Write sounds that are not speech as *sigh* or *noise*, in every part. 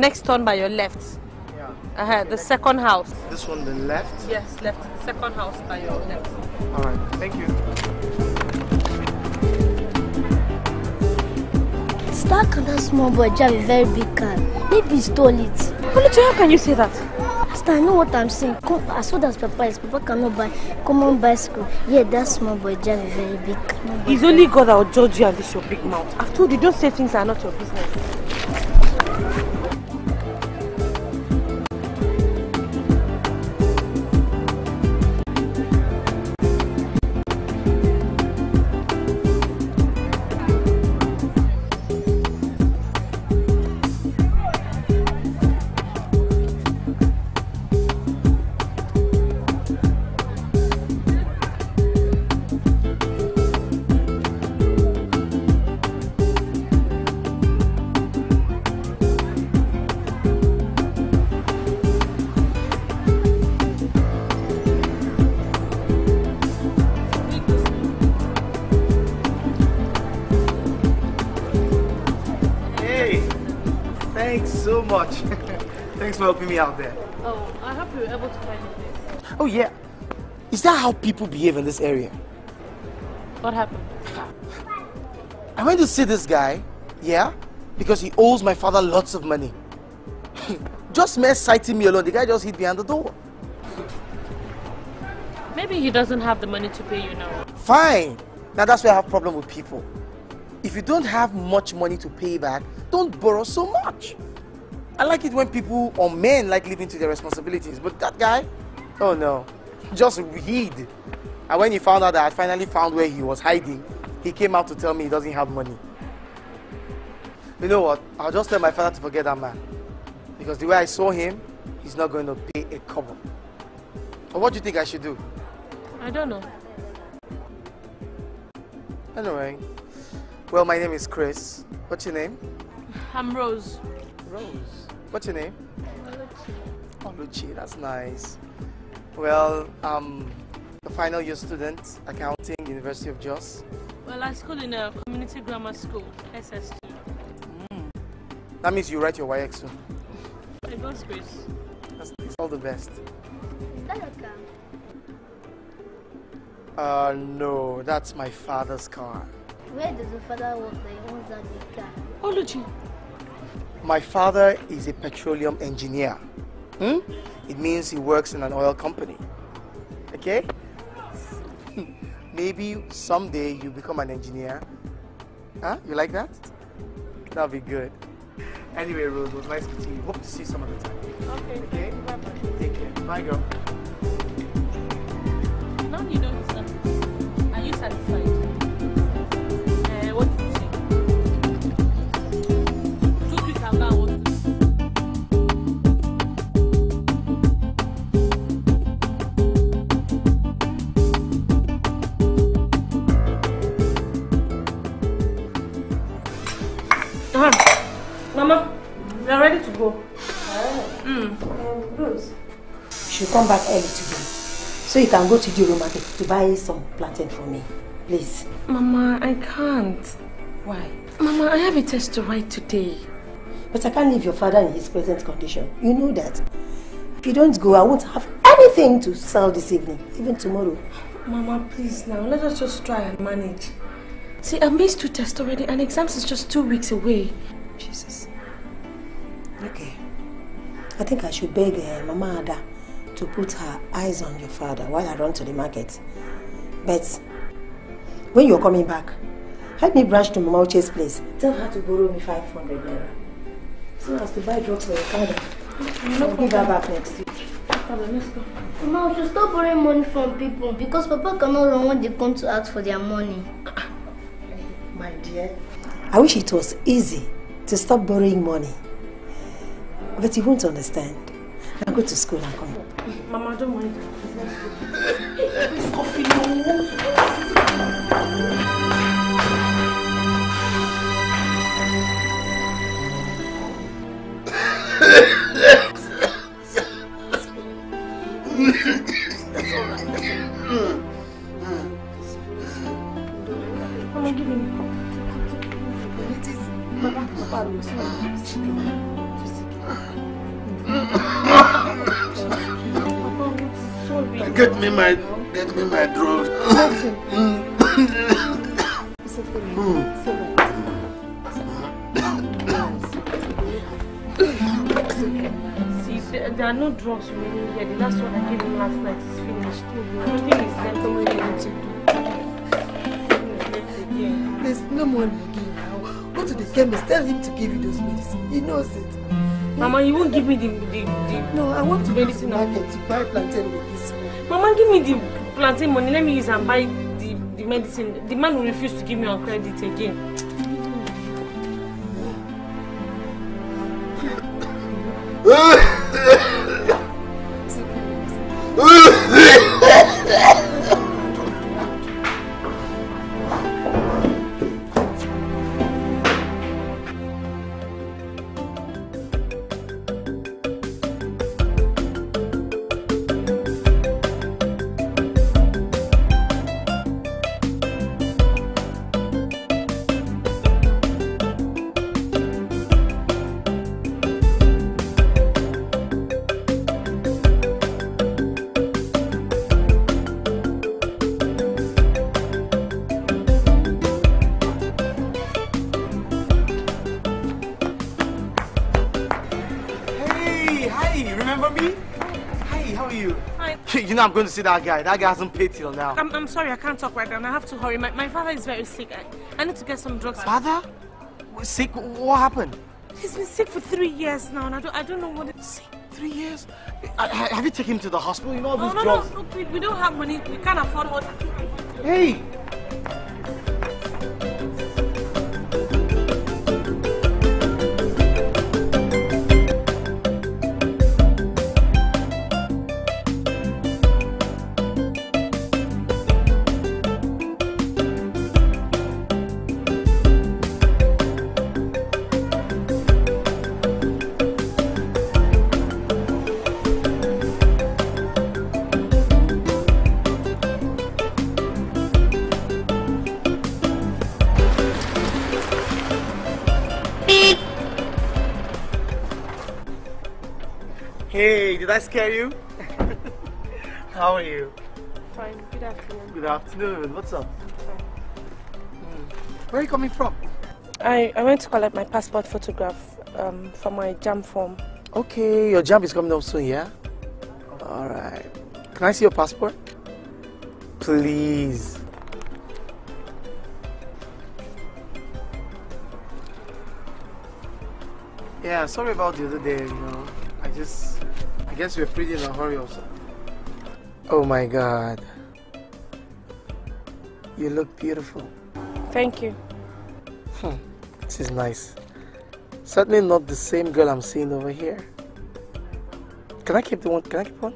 next turn by your left. Yeah. Uh-huh, the second house. This one, the left? Yes, left. Second house by your left. Alright, thank you. Star can that small boy drive a very big car. Maybe he stole it. Oluchi, how can you say that? Star, I know what I'm saying. Come, as soon as Papa is, Papa cannot buy common bicycle. Yeah, that small boy drive a very big car. It's only God that will judge you and this your big mouth. I've told you, don't say things that are not your business. For helping me out there. Oh, I hope you were able to find the place. Oh, yeah. Is that how people behave in this area? What happened? I went to see this guy, yeah, because he owes my father lots of money. *laughs* just mere sighting me alone, the guy just hid behind the door. Maybe he doesn't have the money to pay you now. Fine. Now that's where I have problem with people. If you don't have much money to pay back, don't borrow so much. I like it when people or men like living to their responsibilities, but that guy, oh no, just hid. And when he found out that I finally found where he was hiding, he came out to tell me he doesn't have money. You know what? I'll just tell my father to forget that man. Because the way I saw him, he's not going to pay a kobo. But what do you think I should do? I don't know. Anyway, well, my name is Chris. What's your name? I'm Rose. Rose. What's your name? Oluchi. That's nice. Well, I'm a final year student, accounting, University of Jos. Well, I school in a community grammar school, SS2. That means you write your YX soon. By God's grace. That's nice. All the best. Is that your car? Uh, no, that's my father's car. Where does your father work that he owns that big car? Oluchi, My father is a petroleum engineer. Hmm? It means he works in an oil company. Okay? *laughs* Maybe someday you become an engineer. Huh? You like that? That'll be good. Anyway, Rose, it was nice meeting you. Hope to see you some other time. Okay, Okay? Take care. Bye, girl. now you know his. Are you satisfied? Uh-huh. Mama, we are ready to go. Rose, you should come back early today so you can go to the market to buy some plantain for me. Please. Mama, I can't. Why? Mama, I have a test to write today. But I can't leave your father in his present condition. You know that. If you don't go, I won't have anything to sell this evening, even tomorrow. Mama, please now, let us just try and manage. See, I missed two tests already and exams is just two weeks away. Jesus. Okay. I think I should beg uh, Mama Ada to put her eyes on your father while I run to the market. But when you're coming back, help me branch to Mama Uche's place. Tell her to borrow me 500 naira. So as to buy drugs for your father. I'll give her back next week. let's go. Mama, we should stop borrowing money from people because Papa cannot run when they come to ask for their money. My dear. I wish it was easy to stop borrowing money. But you won't understand. Now go to school and come. Mama, don't mind. It's coffee, no. Mm-hmm. Get me my, get me my drugs. There, are no drugs remaining here. The last one I gave him last night is finished. Everything is left over here to do. There's no money again now. Go to the chemist, tell him to give you those medicine. He knows it. Mama, you won't give me the, the, the No, I want to go to the Medicine market to buy plantain with this one. Mama, give me the plantain money. Let me use and buy the, the medicine. The man will refuse to give me on credit again. It's know I'm going to see that guy. That guy hasn't paid till now. I'm, I'm sorry, I can't talk right now. I have to hurry. My, my father is very sick. I, I need to get some drugs. Father? Sick? What happened? He's been sick for three years now, and I don't, I don't know what it's. Sick? Three years? I, I- have you taken him to the hospital? You know all Oh, these no, drugs. no, look, we, we don't have money. We can't afford all that. Hey! Scare you? *laughs* How are you? Fine, good afternoon. Good afternoon. What's up? Where are you coming from? I, I went to collect my passport photograph um, for my JAMB form. Okay, your job is coming up soon, yeah? Alright. Can I see your passport? Please. Yeah, sorry about the other day, you know. I just, I guess we're pretty in a hurry also. Oh my god. You look beautiful. Thank you. Hmm, this is nice. Certainly not the same girl I'm seeing over here. Can I keep the one? Can I keep one?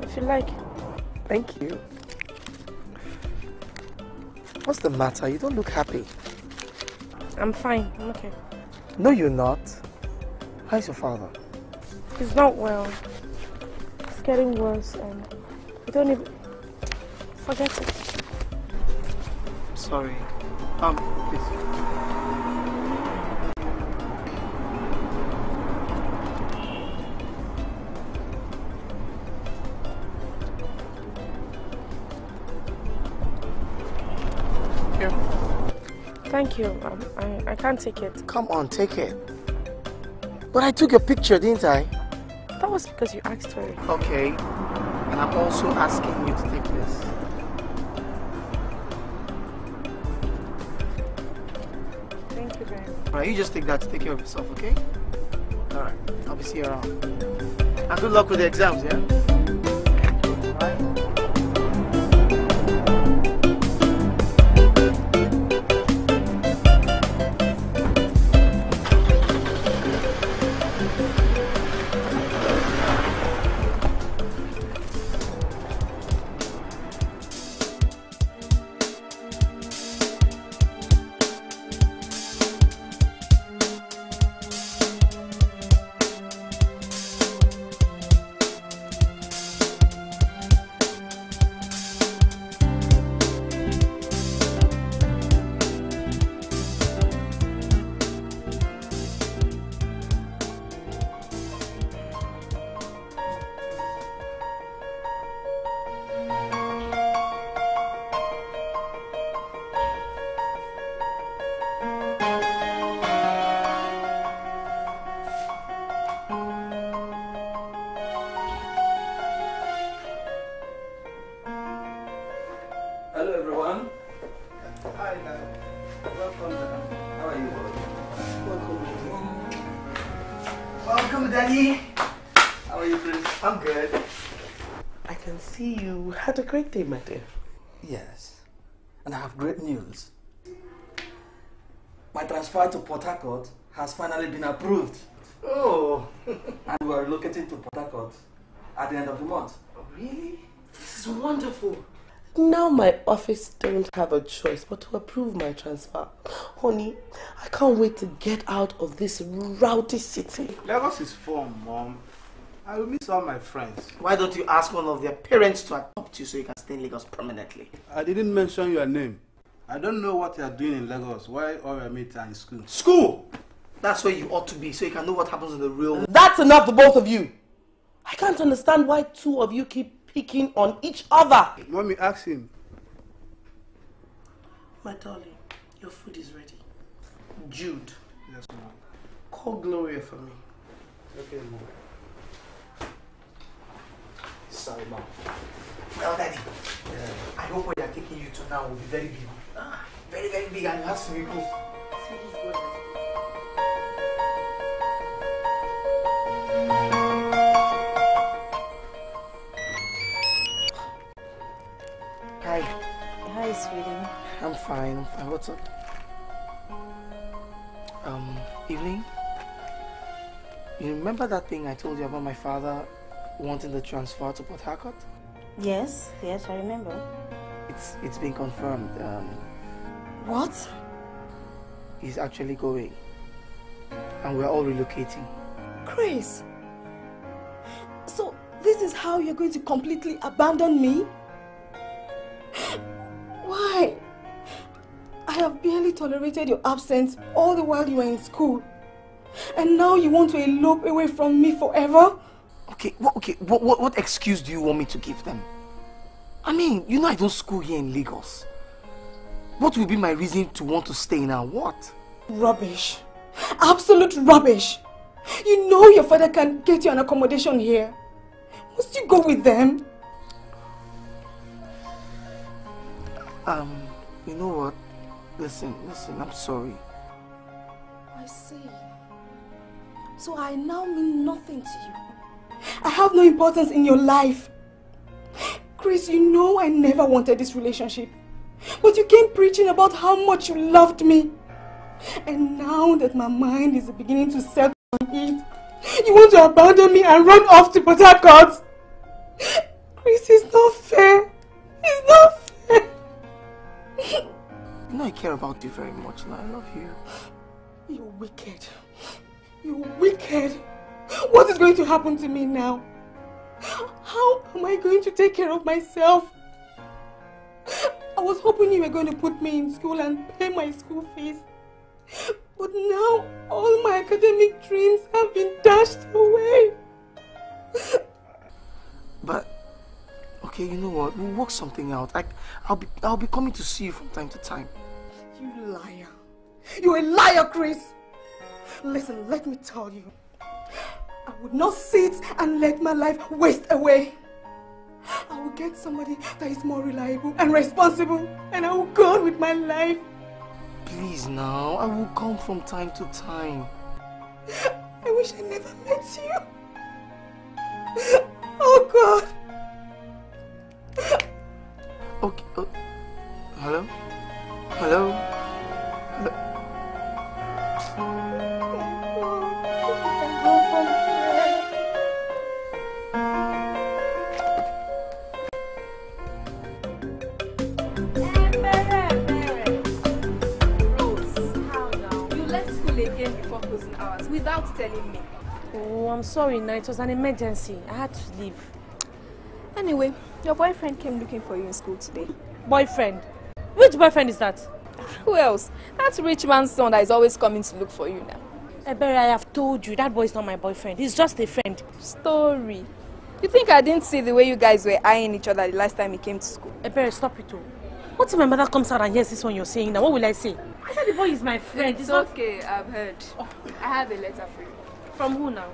If you like. Thank you. What's the matter? You don't look happy. I'm fine. I'm okay. No, you're not. How's your father? He's not well. It's getting worse and we don't even forget it. Sorry. Um, please. Here. Thank you. Um, I, I can't take it. Come on, take it. But I took your picture, didn't I? That was because you asked for it. Okay. And I'm also asking you to take this. Thank you very much. Alright, you just take that to take care of yourself, okay? Alright, I'll be seeing you around. And good luck with the exams, yeah? Alright. Great day, my dear. Yes. And I have great news. My transfer to Port Harcourt has finally been approved. Oh, *laughs* And we are relocating to Port Harcourt at the end of the month. really? This is wonderful. Now my office don't have a choice but to approve my transfer. Honey, I can't wait to get out of this rowdy city. Lagos is fun, Mom. I will miss all my friends. Why don't you ask one of their parents to adopt you so you can stay in Lagos permanently? I didn't mention your name. I don't know what you are doing in Lagos. Why all your mates are in school? School! That's where you ought to be so you can know what happens in the real world. That's enough, the both of you. I can't understand why two of you keep picking on each other. Mommy, ask him. My darling, your food is ready. Jude, Yes, Mom. call Gloria for me. Okay, Mom. Sorry, mom. Well, daddy, I hope what they are taking you to now will be very big. Ah, very, very big and it has to be cool. Hi, Hi, sweetie. I'm fine, I'm fine. What's up? Um, evening? You remember that thing I told you about my father wanting the transfer to Port Harcourt? Yes, yes, I remember. It's it's been confirmed. Um, What? he's actually going, and we're all relocating. Chris, so this is how you're going to completely abandon me? Why? I have barely tolerated your absence all the while you were in school. And now you want to elope away from me forever? Okay, what, okay, what, what, what excuse do you want me to give them? I mean, you know I don't school here in Lagos. What will be my reason to want to stay now? What? Rubbish. Absolute rubbish. You know your father can get you an accommodation here. Must you go with them? Um, you know what? Listen, listen, I'm sorry. I see. So I now mean nothing to you. I have no importance in your life. Chris, you know I never wanted this relationship. But you came preaching about how much you loved me. And now that my mind is beginning to settle on it, you want to abandon me and run off to Port Harcourt? Chris, it's not fair. It's not fair. You know I care about you very much and I love you. You're wicked. You're wicked. What is going to happen to me now? How am I going to take care of myself? I was hoping you were going to put me in school and pay my school fees. But now all my academic dreams have been dashed away. But okay, you know what? We'll work something out. I, I'll be, I'll be coming to see you from time to time. You liar. You're a liar, Chris. Listen, let me tell you. I would not sit and let my life waste away. I will get somebody that is more reliable and responsible, and I will go on with my life. Please now, I will come from time to time. I wish I never met you. Oh God. Okay. Uh, hello? Hello? Hello? Without telling me. Oh, I'm sorry, no, it was an emergency. I had to leave. Anyway, your boyfriend came looking for you in school today. Boyfriend? Which boyfriend is that? *laughs* Who else? That rich man's son that is always coming to look for you now. Ebere, I have told you, that boy is not my boyfriend. He's just a friend. Story. You think I didn't see the way you guys were eyeing each other the last time he came to school? Ebere, stop it all. What if my mother comes out and hears this one you're saying now? What will I say? I said the boy is my friend. It's not- okay, I've heard. I have a letter for you. From who now?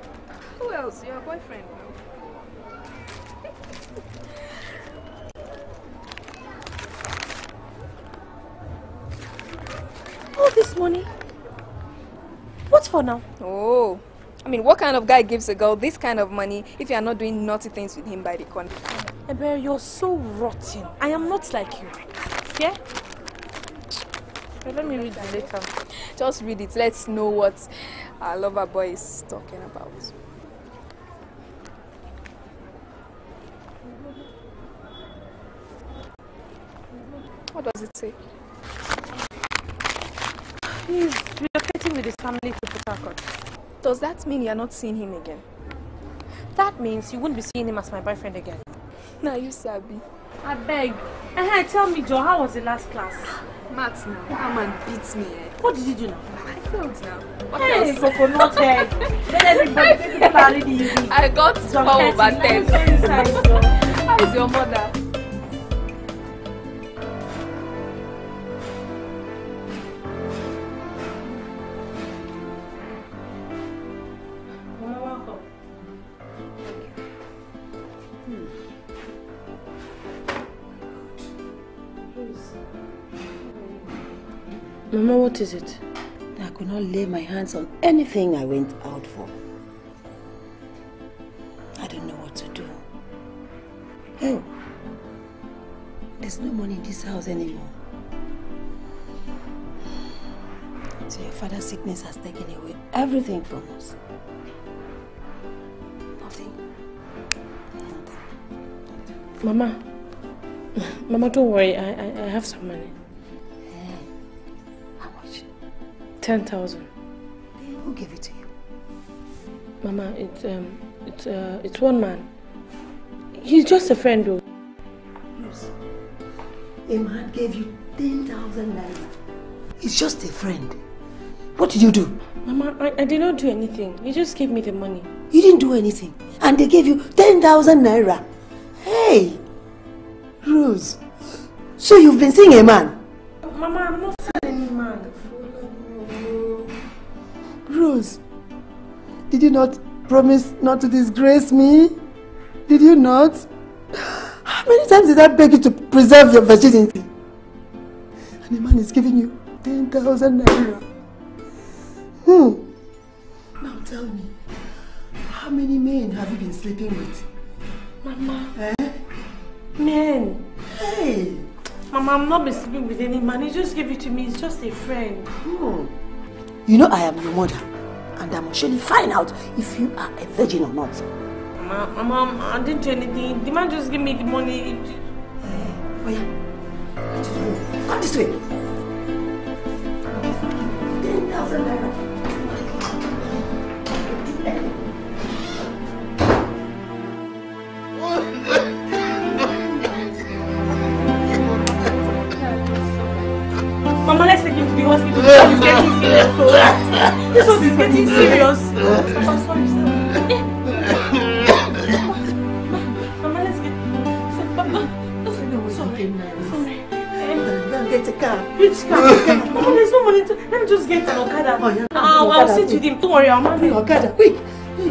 Who else? Your boyfriend now. All this money? What for now? Oh, I mean, what kind of guy gives a girl this kind of money if you are not doing naughty things with him by the corner? Ebere, you're so rotten. I am not like you. Yeah? Let me read the letter. Just read it. Let's know what our lover boy is talking about. What does it say? He's relocating with his family to Port Harcourt. Does that mean you're not seeing him again? That means you won't be seeing him as my boyfriend again. Now you sabi. I beg. Uh-huh, tell me, Joe, how was the last class? Matt now. That man beats me. Eh? What did you do now? I failed now. What Hey, else? coconut head. Let everybody take party easy. I got Some 4 over petty. 10. Let me show you size, Joe. How is your mother? Mama, what is it? I could not lay my hands on anything I went out for. I don't know what to do. Oh, there's no money in this house anymore. So your father's sickness has taken away everything from us. Nothing. Mama. Mama, don't worry. I, I, I have some money. 10,000. Who gave it to you? Mama, it's, um, it's, uh, it's one man. He's just a friend, though. Rose, a man gave you 10,000 naira. He's just a friend. What did you do? Mama, I, I did not do anything. He just gave me the money. You didn't do anything. And they gave you 10,000 naira. Hey! Rose. So you've been seeing a man? Mama, I'm not Did you not promise not to disgrace me? Did you not? How many times did I beg you to preserve your virginity? And the man is giving you 10,000 naira. Hmm. Now tell me, how many men have you been sleeping with? Mama. Eh? Men. Hey! Mama, I'm not been sleeping with any man. He just gave it to me. He's just a friend. Hmm. You know I am your mother, and I must surely find out if you are a virgin or not. Mama, Mama, I didn't do anything. The man just gave me the money. Oh yeah. Come this way. 10,000 naira. Mama, let's take him to the hospital. Getting serious. This one is getting serious. Mama, sorry, sir. Mama, let's get. Mama, sorry. Sorry. Get a car. Which car? Mama, there's no money to. Let me just get an Okada. Oh, yeah. I'll, I'll sit with him. Don't worry, I'll manage. Okada, quick. Hey,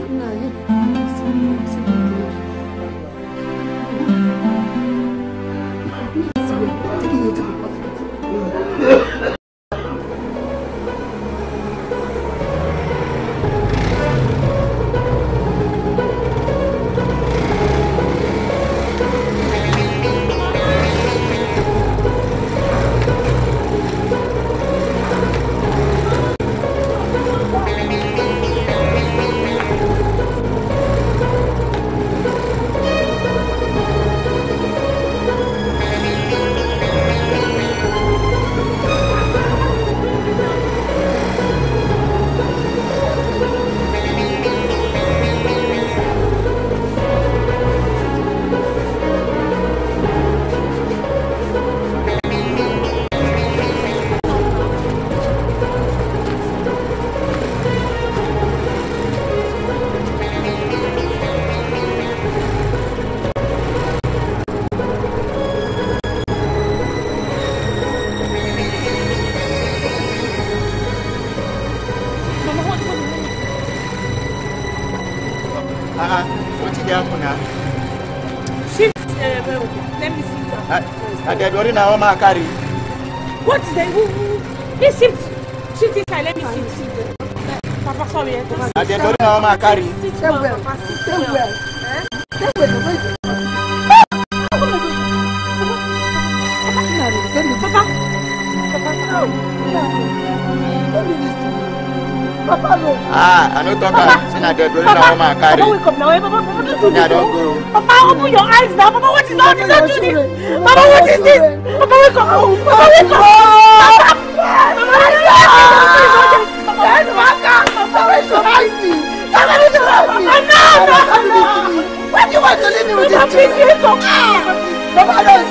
na wọn máa carry. what is that? who who he shift shift inside let me see papa sorry ẹ tó sí. àjẹ̀dọ́rí na wọn carry. sit well sit well. Papa, no, no, no, no, no, no, 100 dollars now I'm carry. Papa, wake up now. Papa, Papa, don't do this. Yeah, don't go. Papa, open your eyes now. Papa, what is all this? Don't do this. Papa, what is this? Papa, wake up. Papa, wake up. Papa, Papa, Why do you want to leave me with Papa, Papa, wake up. Papa, don't.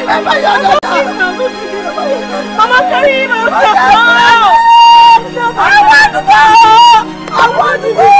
Remember your daughter. Mama, carry him. I want to go. I want to go. I want to go.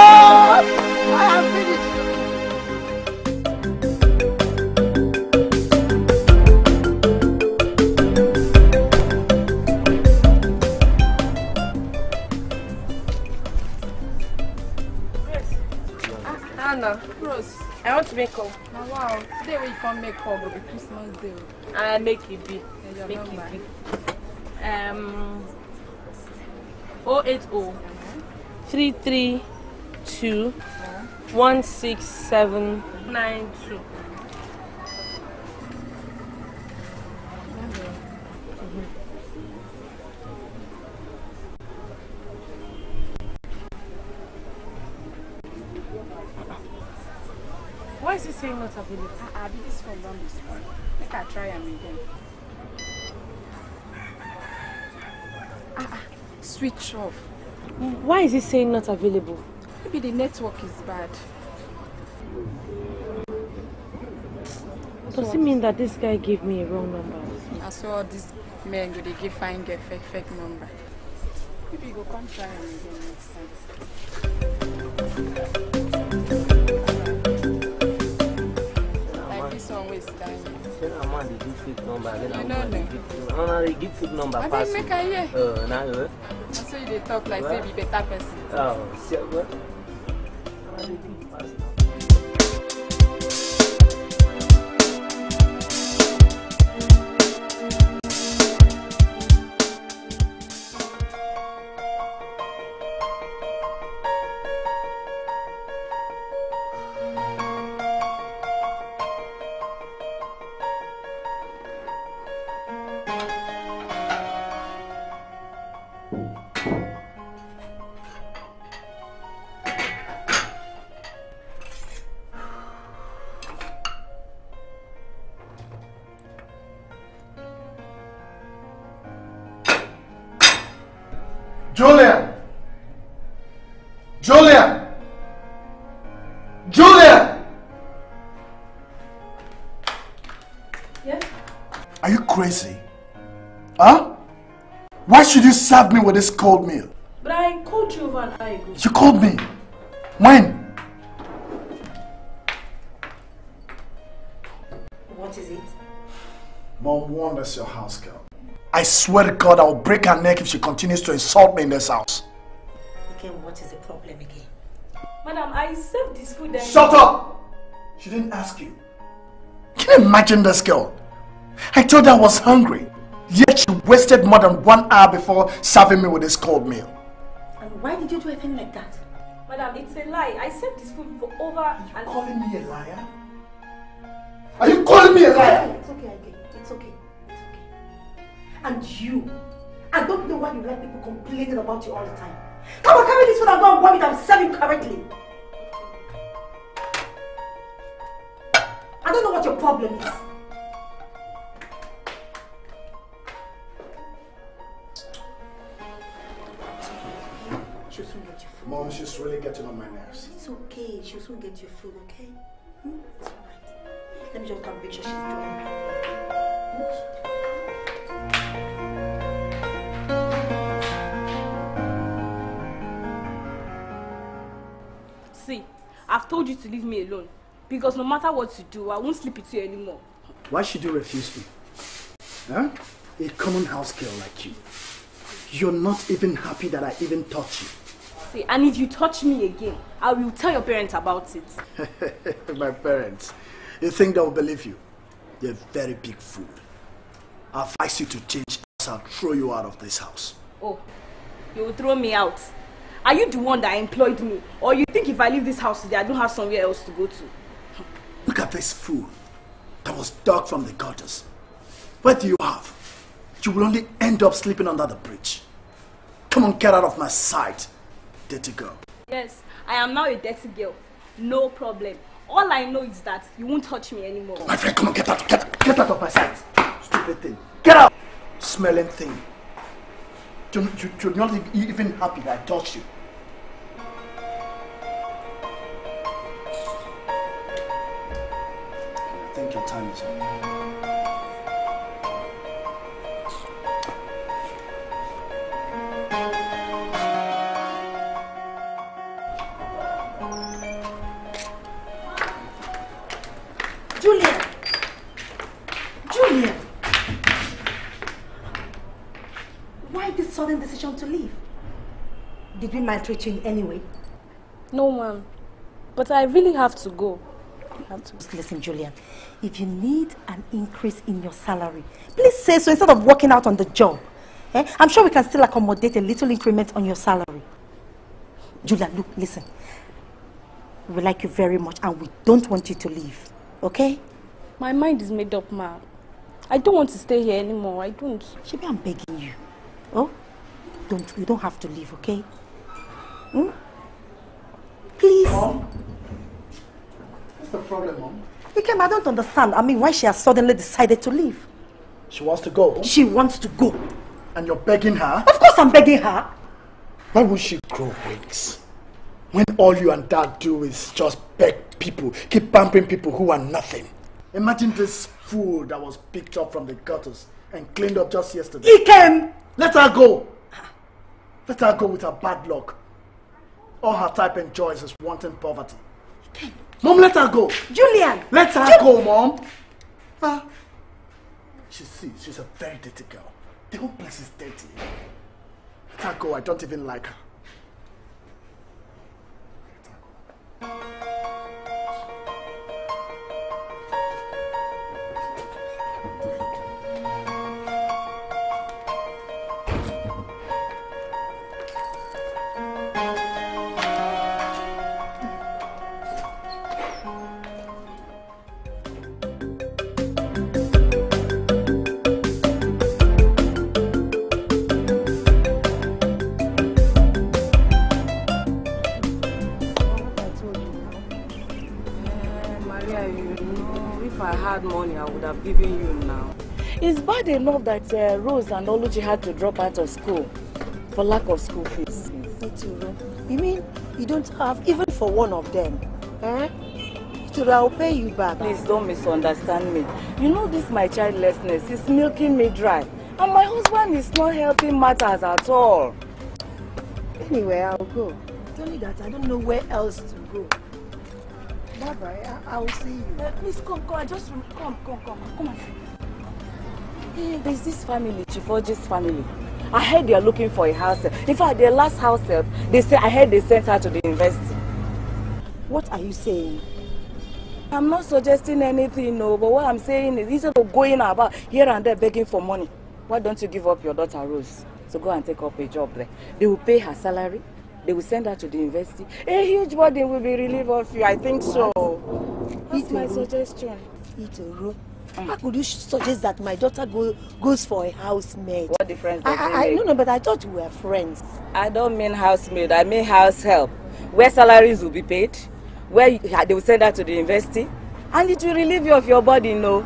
make up go be Christmas day. I make it be. your Make number. it be. Um. 080 332 16792. Why is he saying not available? Ah, abi this phone don be spoil. Make I try am again. Ah, ah, switch off. Why is he saying not available? Maybe the network is bad. Does it mean that this guy gave me a wrong number? So all these men go dey give fine girl fake fake number. Maybe you go come try am again next time. Like this one wey sit down here. Then a man dey give fake number, then You no dey know. no, no, dey give fake number I pass. make I hear. Uh, now you. Na so you dey talk like say you be better person. Oh, see what? Why serve me with this cold meal? But I called you over an hour ago. You called me. When? What is it? Mom wanders your house, girl. I swear to God, I'll break her neck if she continues to insult me in this house. Again, what is the problem again? Madam, I served this food and... Shut up! She didn't ask you. Can you imagine this girl? I told her I was hungry. Yet she wasted more than one hour before serving me with this cold meal. And why did you do a thing like that? Madam, it's a lie. I served this food for over... Are you calling me a liar? Are you calling me a liar? It's okay, okay. It's okay. It's okay. And you, I don't know why you like people complaining about you all the time. Come on, carry this food and go and warm it and serve it correctly. I don't know what your problem is. She'll soon get your food. Mom, she's really getting on my nerves. It's okay. She'll soon get your food, okay? Hmm? It's alright. Let me just go and make sure she's doing See, I've told you to leave me alone. Because no matter what you do, I won't sleep with you anymore. Why should you refuse me? Huh? A common house girl like you. You're not even happy that I even touch you. See, and if you touch me again, I will tell your parents about it. *laughs* My parents. You think they'll believe you? You're a very big fool. I'll advise you to change else I'll throw you out of this house. Oh, you will throw me out. Are you the one that employed me? Or you think if I leave this house today, I don't have somewhere else to go to? Look at this fool that was dug from the gutters. What do you have? You will only end up sleeping under the bridge. Come on, get out of my sight, dirty girl. Yes, I am now a dirty girl. No problem. All I know is that you won't touch me anymore. My friend, come on, get out, get, get out of my sight. Stupid thing. Get out! Smelling thing. You're, you, you're not even happy that I touched you. I think your time is up. Did we maltreat you in any way? No, ma'am. But I really have to go. I have to. Listen, Julian. If you need an increase in your salary, please say so instead of working out on the job. Eh? I'm sure we can still accommodate a little increment on your salary. Julian, look, listen. We like you very much and we don't want you to leave. Okay? My mind is made up, ma'am. I don't want to stay here anymore. I don't. Maybe I'm begging you. Oh? Don't you don't have to leave, okay? Hmm? Please. What's the problem, Mom? Ikem, I don't understand. I mean, why she has suddenly decided to leave. She wants to go. She wants to go. And you're begging her? Of course I'm begging her. Why would she grow wings? When all you and dad do is just beg people, keep pampering people who are nothing. Imagine this fool that was picked up from the gutters and cleaned up just yesterday. Ikem! Let her go! Let her go with her bad luck. All her type enjoys is wanting poverty. Mom, let her go! Julian! Let her Ju- go, Mom! Ah. She sees she's a very dirty girl. The whole place is dirty. Let her go, I don't even like her. Maria, It's bad enough that uh, Rose and Oluchi had to drop out of school for lack of school fees. You mean you don't have even for one of them? Eh? Ituro, I'll pay you back. Please don't misunderstand me. You know this my childlessness is milking me dry. And my husband is not helping matters at all. Anyway, I'll go. It's only that I don't know where else to go. Bye bye. I- I'll see you. Uh, please come, come. I just come, come, come, come and see. There's this family, Chief Oji's family. I heard they are looking for a house help. In fact, their last house help, they say I heard they sent her to the university. What are you saying? I'm not suggesting anything, no, but what I'm saying is instead of going about here and there begging for money, why don't you give up your daughter Rose to go and take up a job there? They will pay her salary, they will send her to the university. A huge burden will be relieved of you, I think so. That's my suggestion. Itoro, how could you suggest that my daughter go, goes for a housemaid? What difference I, does it I, I make? no, no, but I thought we were friends. I don't mean housemaid, I mean house help. Where salaries will be paid, where you- they will send her to the university, and it will relieve you of your body, no.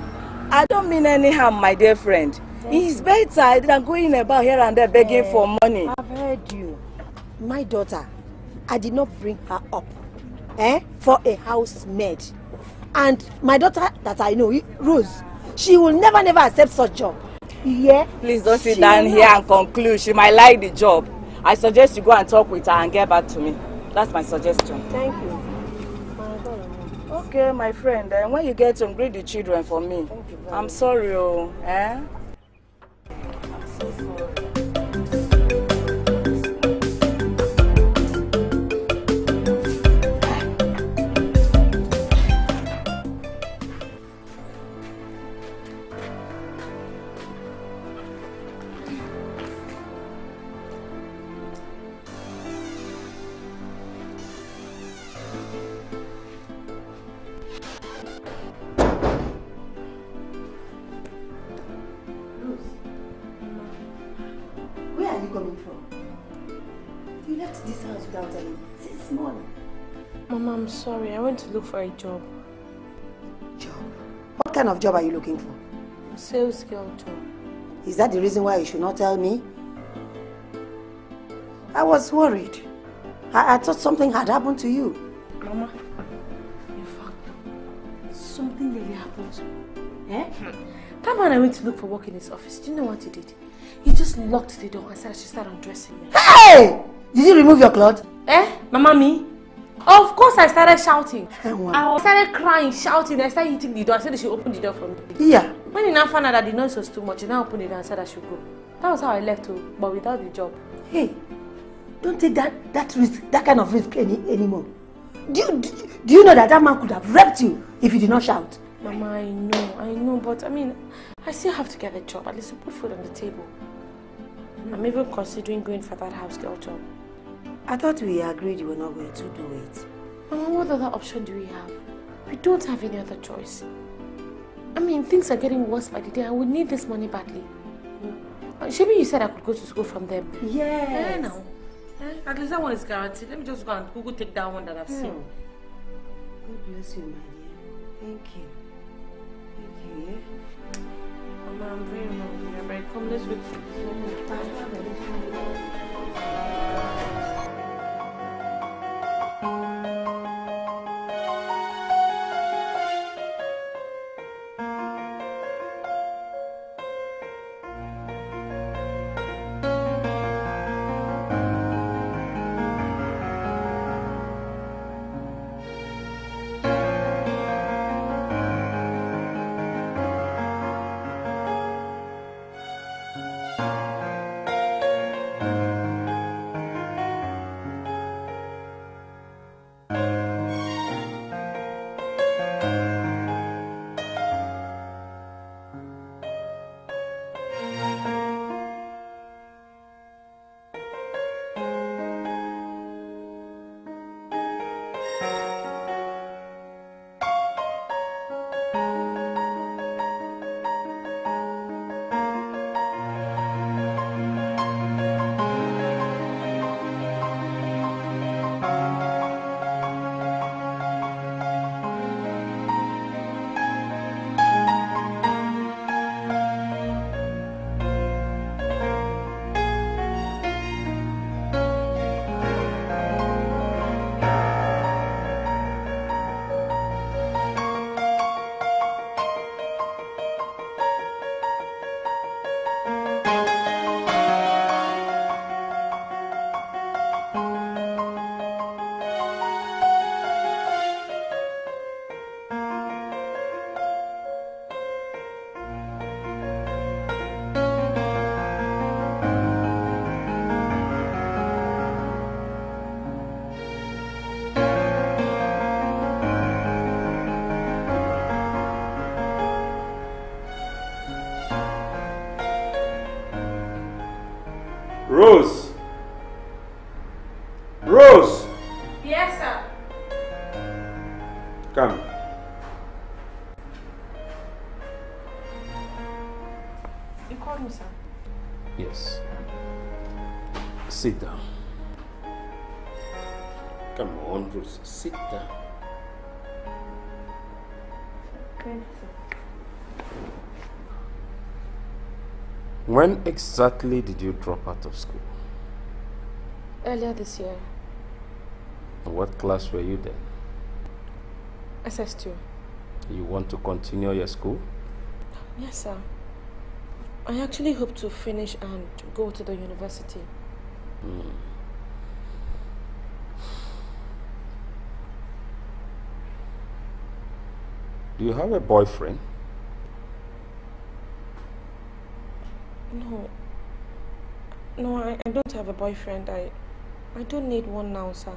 I don't mean any harm, my dear friend. It's better than going about here and there begging for money. I've heard you. My daughter, I did not bring her up eh, for a housemaid. And my daughter that I know, Rose, she will never, never accept such job. Yeah? Please don't sit down here and conclude. She might like the job. I suggest you go and talk with her and get back to me. That's my suggestion. Thank you. Okay, my friend. And when you get home, greet the children for me. I'm sorry, oh. Eh? This telling since morning. Mama, I'm sorry. I went to look for a job. Job? What kind of job are you looking for? Sales girl job. Is that the reason why you should not tell me? I was worried. I, I thought something had happened to you. Mama, in fact, something really happened. Eh? That man I went to look for work in his office, do you know what he did? He just locked the door and said I should start undressing me. Hey! Did you remove your clothes? Eh? Mama me? Of course I started shouting. *laughs* I started crying, shouting. I started hitting the door. I said they should open the door for me. Yeah. When he now found out that the noise was too much, he now opened the door and said I should go. That was how I left too, but without the job. Hey, don't take that, that risk, that kind of risk any, anymore. Do you, do, do you know that that man could have raped you if you did not shout? Mama, I know, I know, but I mean, I still have to get a job, at least to put food on the table. I'm even considering going for that house girl job. I thought we agreed you were not going to do it. Mama, what other option do we have? We don't have any other choice. I mean, things are getting worse by the day. I would need this money badly. Hmm. Uh, Shebi, you said I could go to school from them. Yes. Yeah, now. Eh, At least that one is guaranteed. Let me just go and Google take that one that I've hmm. seen. God bless you, my dear. Thank you. Thank you, yeah? Mama, I'm very hungry. I'm very come. Let's wait. Rose! When exactly did you drop out of school? Earlier this year, What class were you then? SS2. You want to continue your school? Yes, sir. I actually hope to finish and go to the university. Hmm. Do you have a boyfriend? No. No, I, I don't have a boyfriend. I I don't need one now, sir.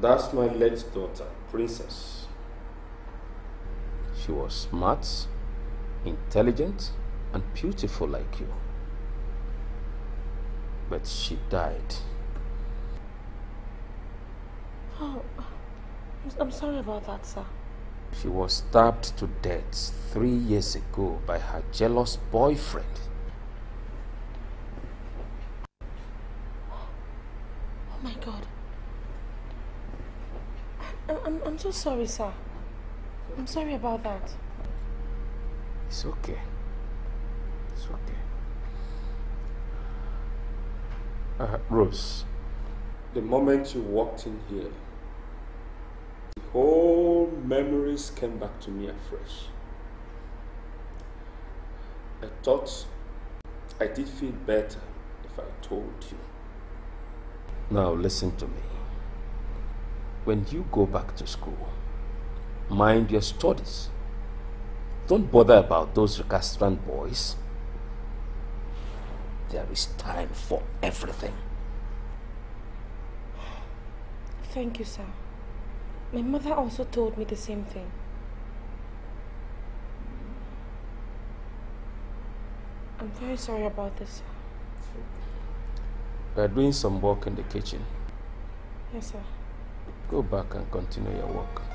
That's my late daughter, Princess. She was smart, intelligent, and beautiful like you. But she died. Oh, I'm, sorry about that, sir. She was stabbed to death three years ago by her jealous boyfriend. Oh my god. I, I'm, I'm so sorry, sir. I'm sorry about that. It's okay. It's okay. Uh, Rose, the moment you walked in here, the whole memories came back to me afresh. I thought I did feel better if I told you. Now listen to me. When you go back to school, mind your studies. Don't bother about those recalcitrant boys. There is time for everything. Thank you, sir. My mother also told me the same thing. I'm very sorry about this, sir. We are doing some work in the kitchen. Yes, sir. Go back and continue your work.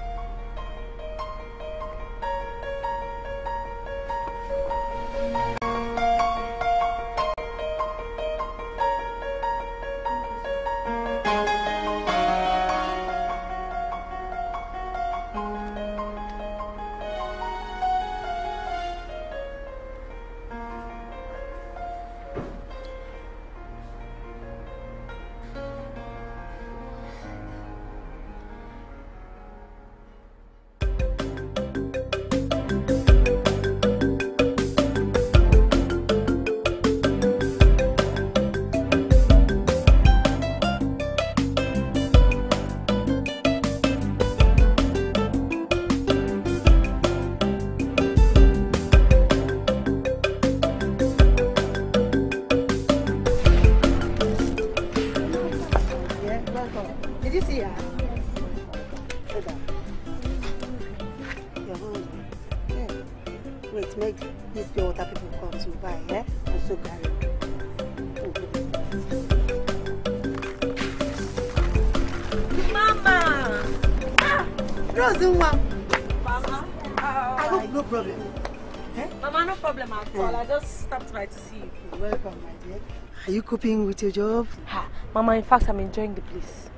With your job? Ha, Mama, in fact, I'm enjoying the place.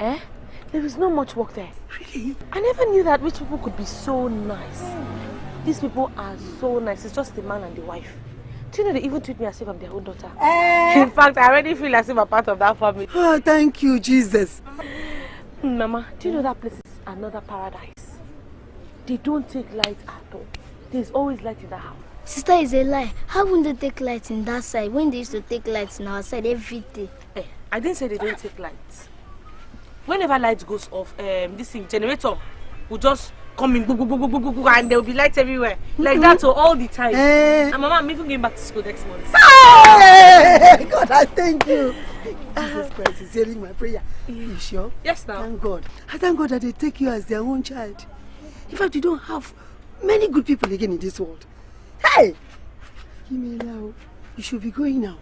Eh? There is not much work there. Really? I never knew that rich people could be so nice. These people are so nice. It's just the man and the wife. Do you know they even treat me as if I'm their own daughter? Eh? In fact, I already feel as if I'm part of that family. Oh, thank you, Jesus. Mama, do you know that place is another paradise? They don't take light at all. There's always light in the house. Sister is a lie. How wouldn't they take lights in that side when they used to take lights in our side every day? Eh, I didn't say they don't take lights. Whenever light goes off, um, this thing, generator will just come in, boop, boop, boop, and there will be lights everywhere. Like that so all the time. Eh. And Mama, I'm even going back to school next month. Hey, God, I thank you. Jesus Christ is hearing my prayer. You sure? Yes, now. Thank God. I thank God that they take you as their own child. In fact, you don't have many good people again in this world. Hey! Give me now. You should be going now.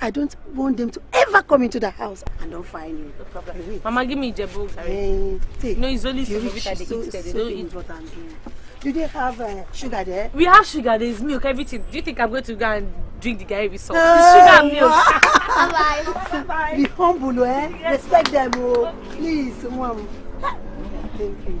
I don't want them to ever come into the house and don't find you. No problem. Mama, give me Jebu. Hey, take. No, it's only some of it I dey so- eat there. They so don't eat. what I'm doing. Do they have uh, sugar there? We have sugar, there's milk, everything. Do you think I'm going to go and drink the guy with salt? It's sugar and milk. *laughs* Bye-bye. Be humble, eh? Respect them, oh. Please, mom. Thank you.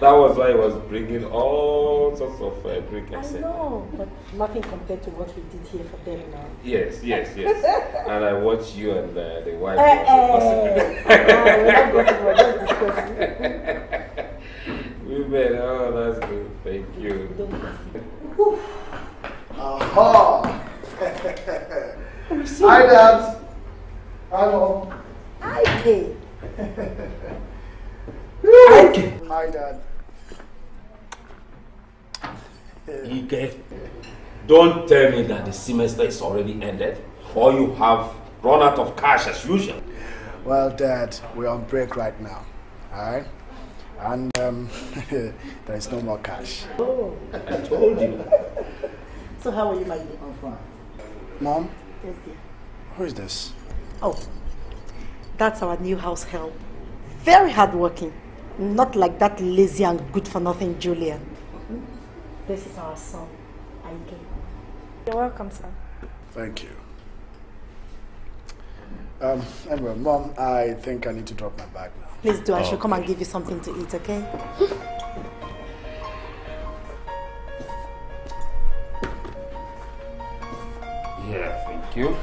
that was why I was bringing all sorts of uh, drink I etc. know, but nothing compared to what we did here for them now. Yes, yes, yes. *laughs* and I watched you and uh, the wife Eh, also eh. Ah, we're not gossiping, we're just discussing. gossiping. *laughs* Women, oh, that's good. Thank you. Aha! *laughs* Hi, Dad. Hello. Hi, Kay. Hi, Dad. *laughs* Ike, don't tell me that the semester is already ended or you have run out of cash as usual. Well, Dad, we're on break right now. Alright? And um, *laughs* there is no more cash. Oh. I told you. So how are you, my dear? Mom, Yes, dear. who is this? Oh, that's our new house help. Very hardworking. Not like that lazy and good for nothing Julian. This is our son, Ike. You're welcome, sir. Thank you. Um, anyway, Mom, I think I need to drop my bag now. Please do. I should come and give you something to eat, okay? Yeah, thank you.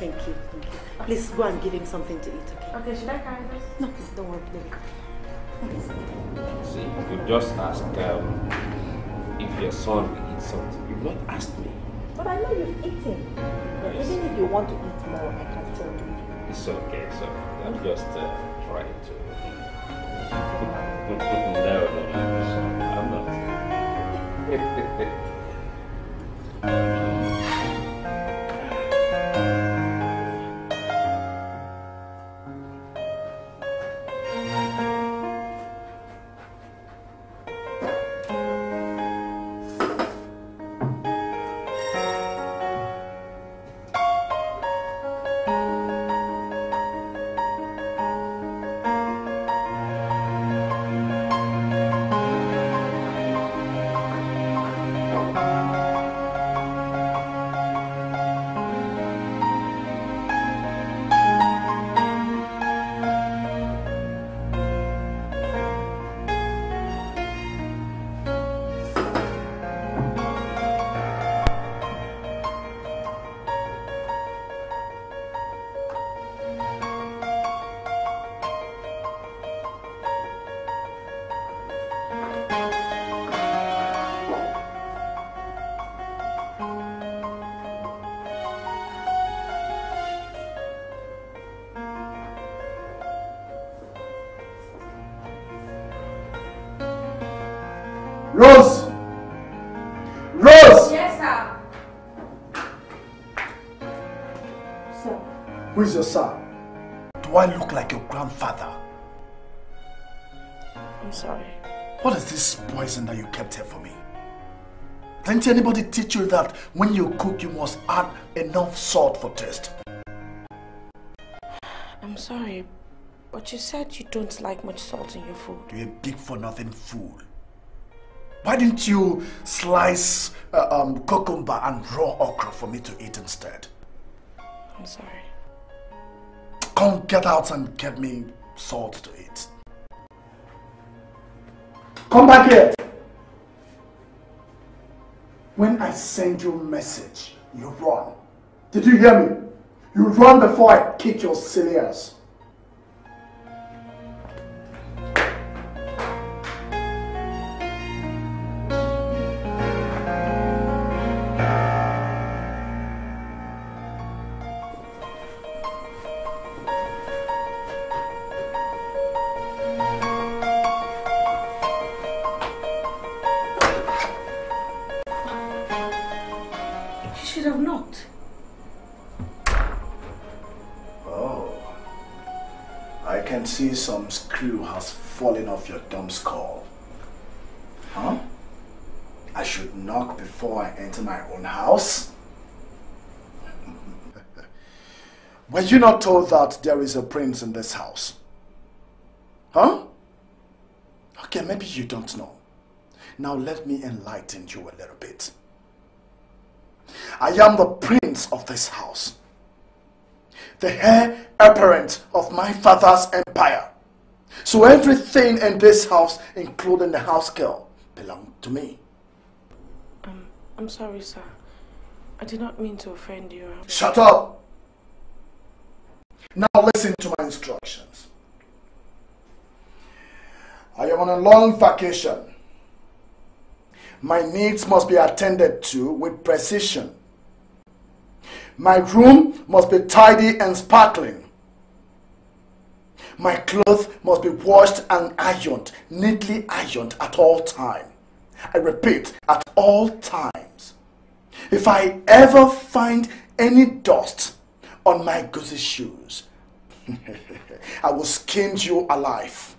Thank you. Thank you. Please go and give him something to eat, okay? Okay, should I carry this? No, please don't worry. Baby. See, you just ask um, if your son will eat something. You've not asked me. But I know you've eaten. But Yes. even if you want to eat more, I can still do it. It's okay, it's okay. I'm just uh, trying to. *laughs* no, is your son? Do I look like your grandfather? I'm sorry. What is this poison that you kept here for me? Didn't anybody teach you that when you cook you must add enough salt for taste? I'm sorry, but you said you don't like much salt in your food. You're a big for nothing fool. Why didn't you slice uh, um, cucumber and raw okra for me to eat instead? I'm sorry. Get out and get me salt to eat. Come back here. When I send you a message, you run. Did you hear me? You run before I kick your silly ass. Were you not told that there is a prince in this house? Huh? Okay, maybe you don't know. Now let me enlighten you a little bit. I am the prince of this house, the heir apparent of my father's empire. So everything in this house, including the house girl, belongs to me. Um, I'm sorry, sir. I did not mean to offend you. Shut up! Now listen to my instructions. I am on a long vacation. My needs must be attended to with precision. My room must be tidy and sparkling. My clothes must be washed and ironed, neatly ironed at all times. I repeat, at all times. If I ever find any dust on my Gucci shoes, *laughs* I will skin you alive.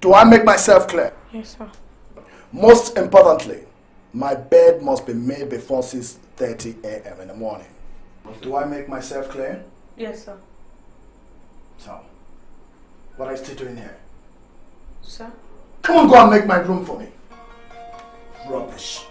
Do I make myself clear? Yes, sir. Most importantly, my bed must be made before 6.30 a.m. in the morning. Do I make myself clear? Yes, sir. So, what are you still doing here? Sir? Come on, go and make my room for me. Rubbish.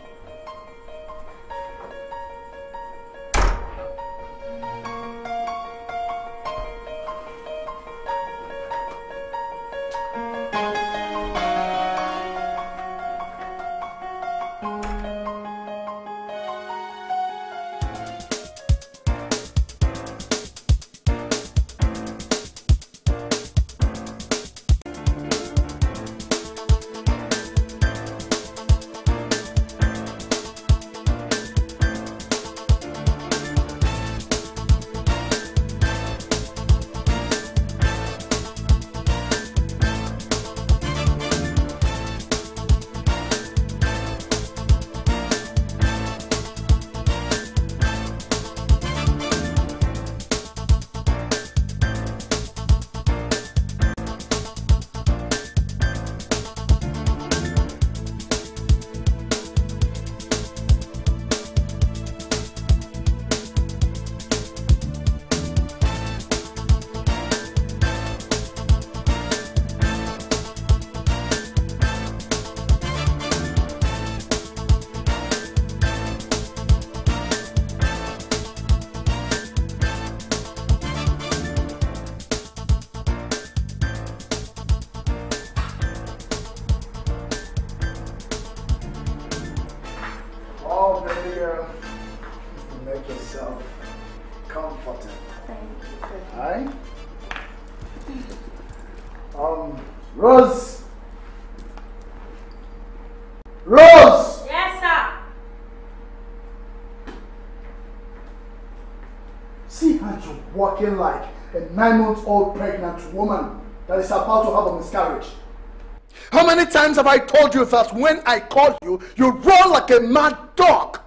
You that when I call you, you run like a mad dog?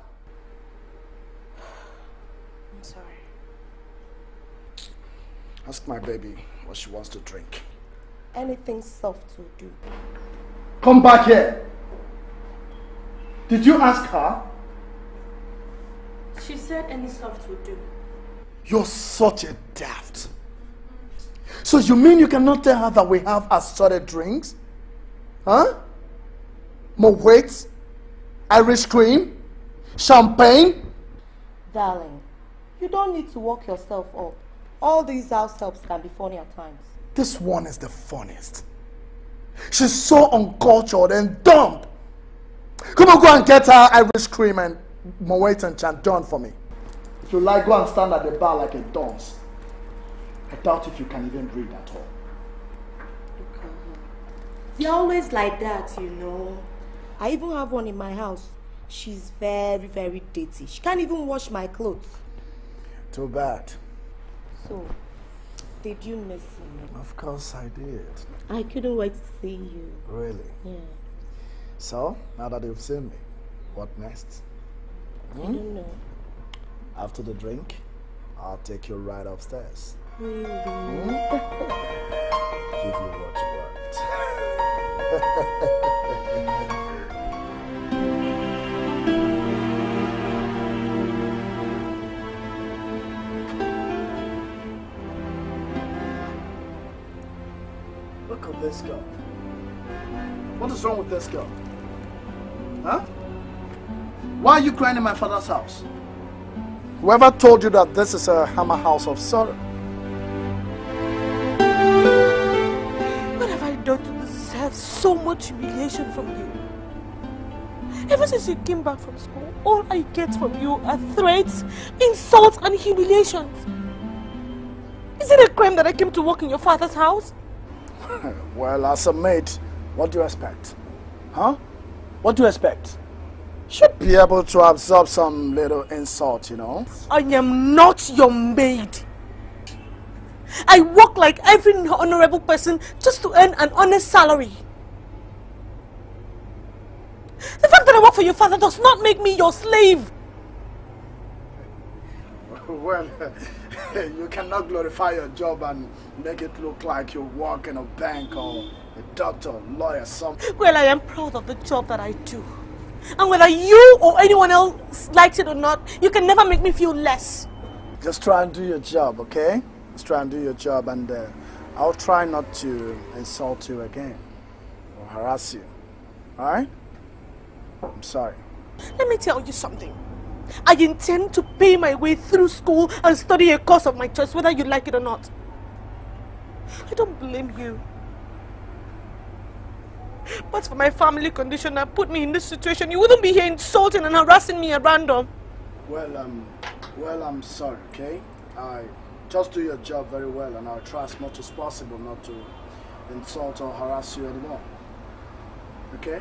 I'm sorry. Ask my baby what she wants to drink. Anything soft will do. Come back here. Did you ask her? She said any soft will do. You're such a daft. So you mean you cannot tell her that we have assorted drinks? Huh? More weights? Irish cream? Champagne? Darling, you don't need to work yourself up. All these house helps can be funny at times. This one is the funniest. She's so uncultured and dumb. Come on, go and get her Irish cream and Moet and Chandon for me. If you like, go and stand at the bar like a dunce. I doubt if you can even read at all. They're always like that, you know. I even have one in my house. She's very, very dirty. She can't even wash my clothes. Too bad. So, did you miss me? Of course I did. I couldn't wait to see you. Really? Yeah. So, now that you've seen me, what next? I Hmm? don't know. After the drink, I'll take you right upstairs. What. Look at this girl. What is wrong with this girl? Huh? Why are you crying in my father's house? Whoever told you that this is a hammer house of sorrow? So much humiliation from you? Ever since you came back from school, all I get from you are threats, insults, and humiliations. Is it a crime that I came to work in your father's house? *laughs* well, as a maid, what do you expect? Huh? What do you expect? Should be able to absorb some little insult, you know? I am not your maid. I work like every honorable person just to earn an honest salary. The fact that I work for your father does not make me your slave. *laughs* well, *laughs* you cannot glorify your job and make it look like you work in a bank or a doctor, lawyer, something. Well, I am proud of the job that I do. And whether you or anyone else likes it or not, you can never make me feel less. Just try and do your job, okay? Just try and do your job and uh, I'll try not to insult you again or harass you. Alright? I'm sorry. Let me tell you something. I intend to pay my way through school and study a course of my choice, whether you like it or not. I don't blame you. But for my family condition that put me in this situation, you wouldn't be here insulting and harassing me at random. Well, um, well, I'm sorry, okay? I just do your job very well and I'll try as much as possible not to insult or harass you anymore. Okay?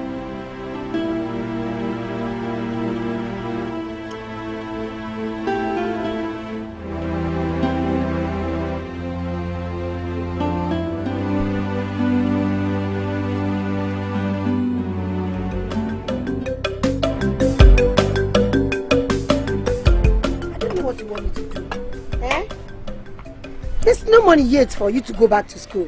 There's no money yet for you to go back to school.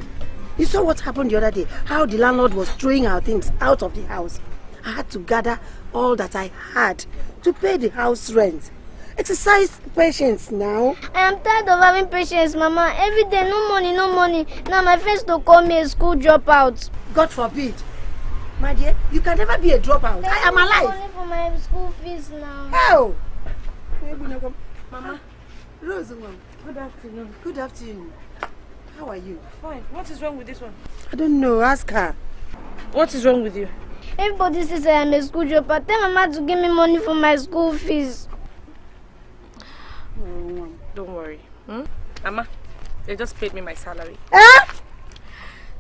You saw what happened the other day, how the landlord was throwing our things out of the house. I had to gather all that I had to pay the house rent. Exercise patience now. I am tired of having patience, Mama. Every day, no money, no money. Now my friends to call me a school dropout. God forbid. My dear, you can never be a dropout. I am alive. Money for my school fees now. How? Mama, Rose, ma'am. Good afternoon. Good afternoon. How are you? Fine. What is wrong with this one? I don't know. Ask her. What is wrong with you? Everybody says I am a school dropout. Tell Mama to give me money for my school fees. Don't worry. Hmm? Mama, they just paid me my salary. Eh?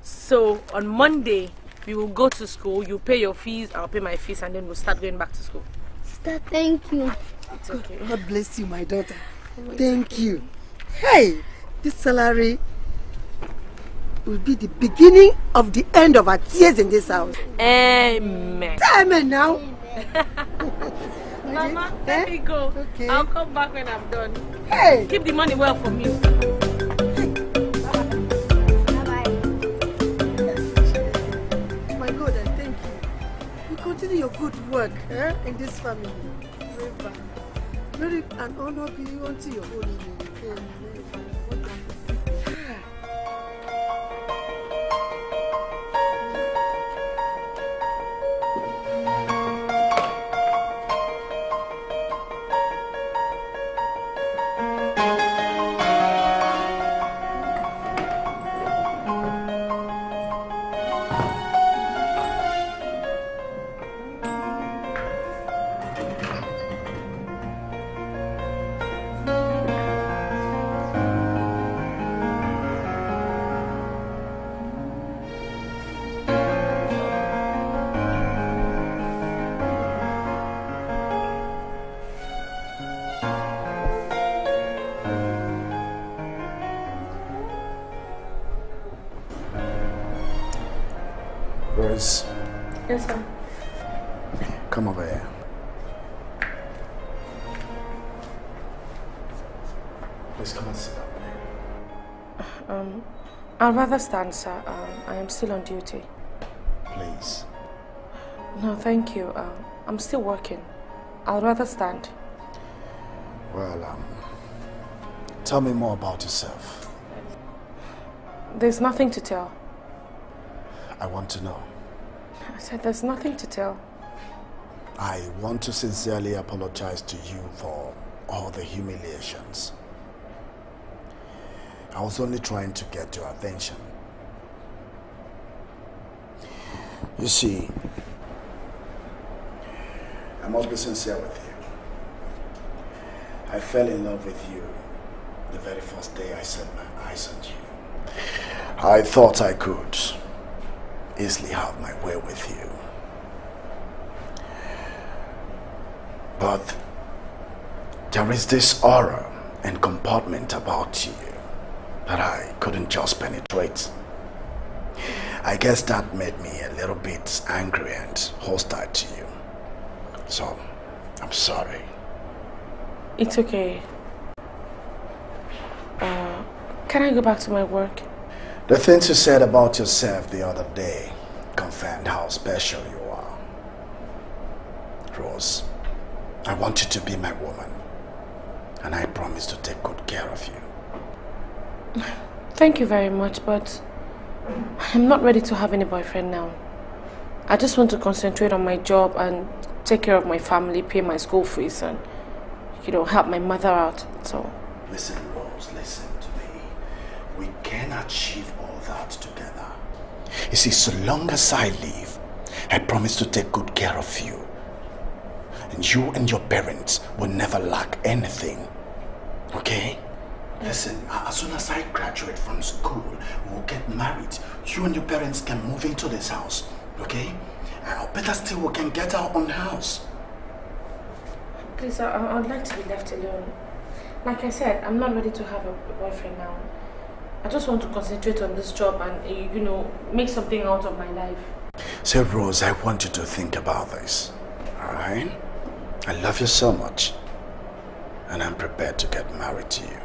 So on Monday, we will go to school. You pay your fees, I'll pay my fees, and then we'll start going back to school. Sister, thank you. It's okay. God bless you, my daughter. Thank you. Hey, this salary will be the beginning of the end of our tears in this house. Amen. Amen now. Mama, *laughs* let me go. Okay. I'll come back when I'm done. Hey. Keep the money well for me. My God, I thank you. You continue your good work eh, in this family. Forever. Glory and honor be unto your holy name. I'd rather stand, sir. Um, I am still on duty. Please. No, thank you. Um, I'm still working. I'd rather stand. Well, um, Tell me more about yourself. There's nothing to tell. I want to know. I said there's nothing to tell. I want to sincerely apologize to you for all the humiliations. I was only trying to get your attention. You see, I must be sincere with you. I fell in love with you the very first day I set my eyes on you. I thought I could easily have my way with you. But there is this aura and compartment about you that I couldn't just penetrate. I guess that made me a little bit angry and hostile to you. So, I'm sorry. It's okay. Uh, can I go back to my work? The things you said about yourself the other day confirmed how special you are. Rose, I want you to be my woman. And I promise to take good care of you. Thank you very much, but I'm not ready to have any boyfriend now. I just want to concentrate on my job and take care of my family, pay my school fees and, you know, help my mother out, So. Listen, Rose, listen to me. We can achieve all that together. You see, so long as I live, I promise to take good care of you. And you and your parents will never lack anything. Okay? Listen, as soon as I graduate from school, we'll get married. You and your parents can move into this house, okay? Uh, better still, we can get our own house. Please, I, would like to be left alone. Like I said, I'm not ready to have a boyfriend now. I just want to concentrate on this job and, you know, make something out of my life. So, Rose, I want you to think about this, alright? I love you so much, and I'm prepared to get married to you.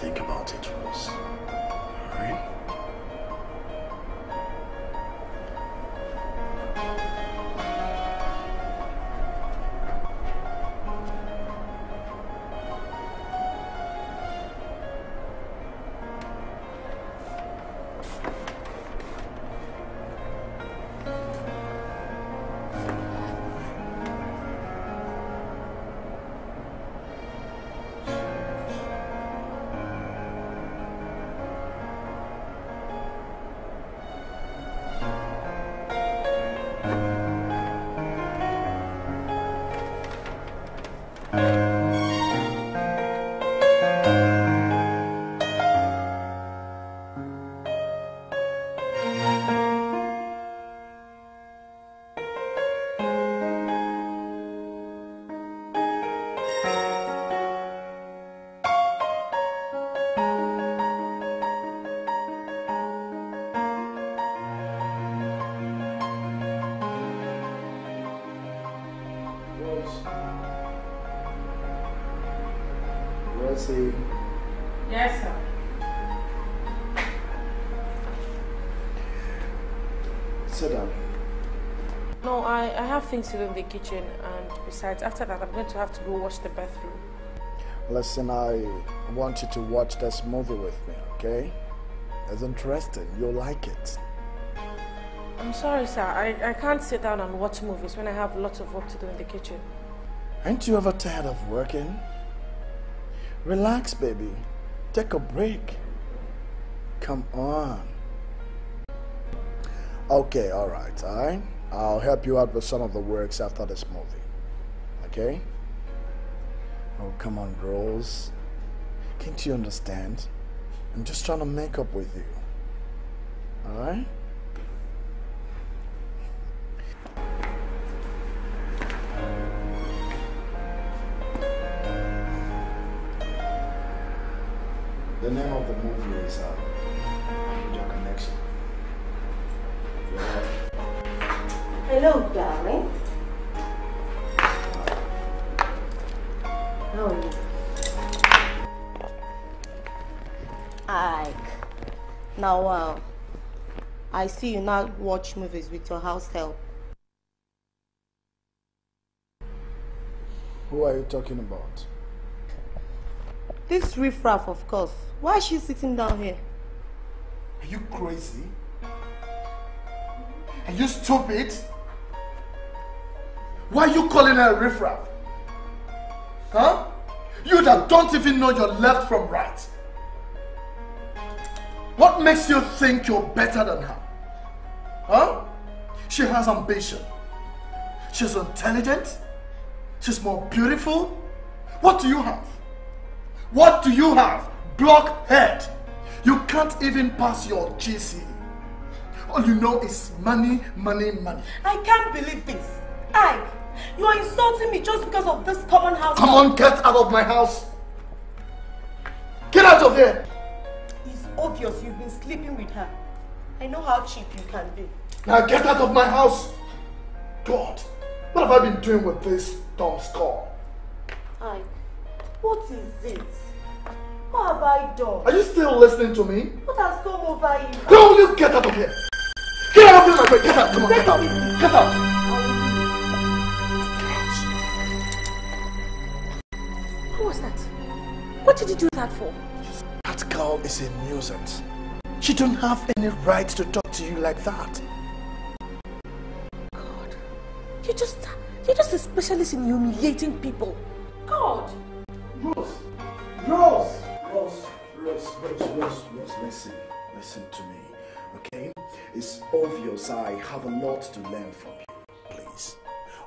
Think about it, Rose. Alright? Things to do in the kitchen and besides, after that I'm going to have to go wash the bathroom. Listen, I want you to watch this movie with me, okay? It's interesting. You'll like it. I'm sorry, sir. I, I can't sit down and watch movies when I have lots of work to do in the kitchen. Aren't you ever tired of working? Relax, baby. Take a break. Come on. Okay, alright, alright? I'll help you out with some of the works after this movie. Okay? Oh, come on, Rose. Can't you understand? I'm just trying to make up with you. See you now watch movies with your house help. Who are you talking about? This riffraff, of course. Why is she sitting down here? Are you crazy? Are you stupid? Why are you calling her a riffraff? Huh? You that don't even know your left from right. What makes you think you're better than her? She has ambition. She's intelligent. She's more beautiful. What do you have? What do you have? Blockhead. You can't even pass your GCE. All you know is money, money, money. I can't believe this. I, you are insulting me just because of this common house. Come on, get out of my house. Get out of here. It's obvious you've been sleeping with her. I know how cheap you can be. Now get out of my house. God, what have I been doing with this dumb skull? I, what is it? What have I done? Are you still listening to me? What has come over you? No, you get out of here. Get out of here, my friend. Get out. Come on, get out. Get out. Who was that? What did you do that for? That girl is a nuisance. She don't have any right to talk to you like that. God, you're just, you're just a specialist in humiliating people. God. Rose, Rose, Rose, Rose, Rose, Rose, Rose, listen, listen to me, okay? It's obvious I have a lot to learn from you. Please,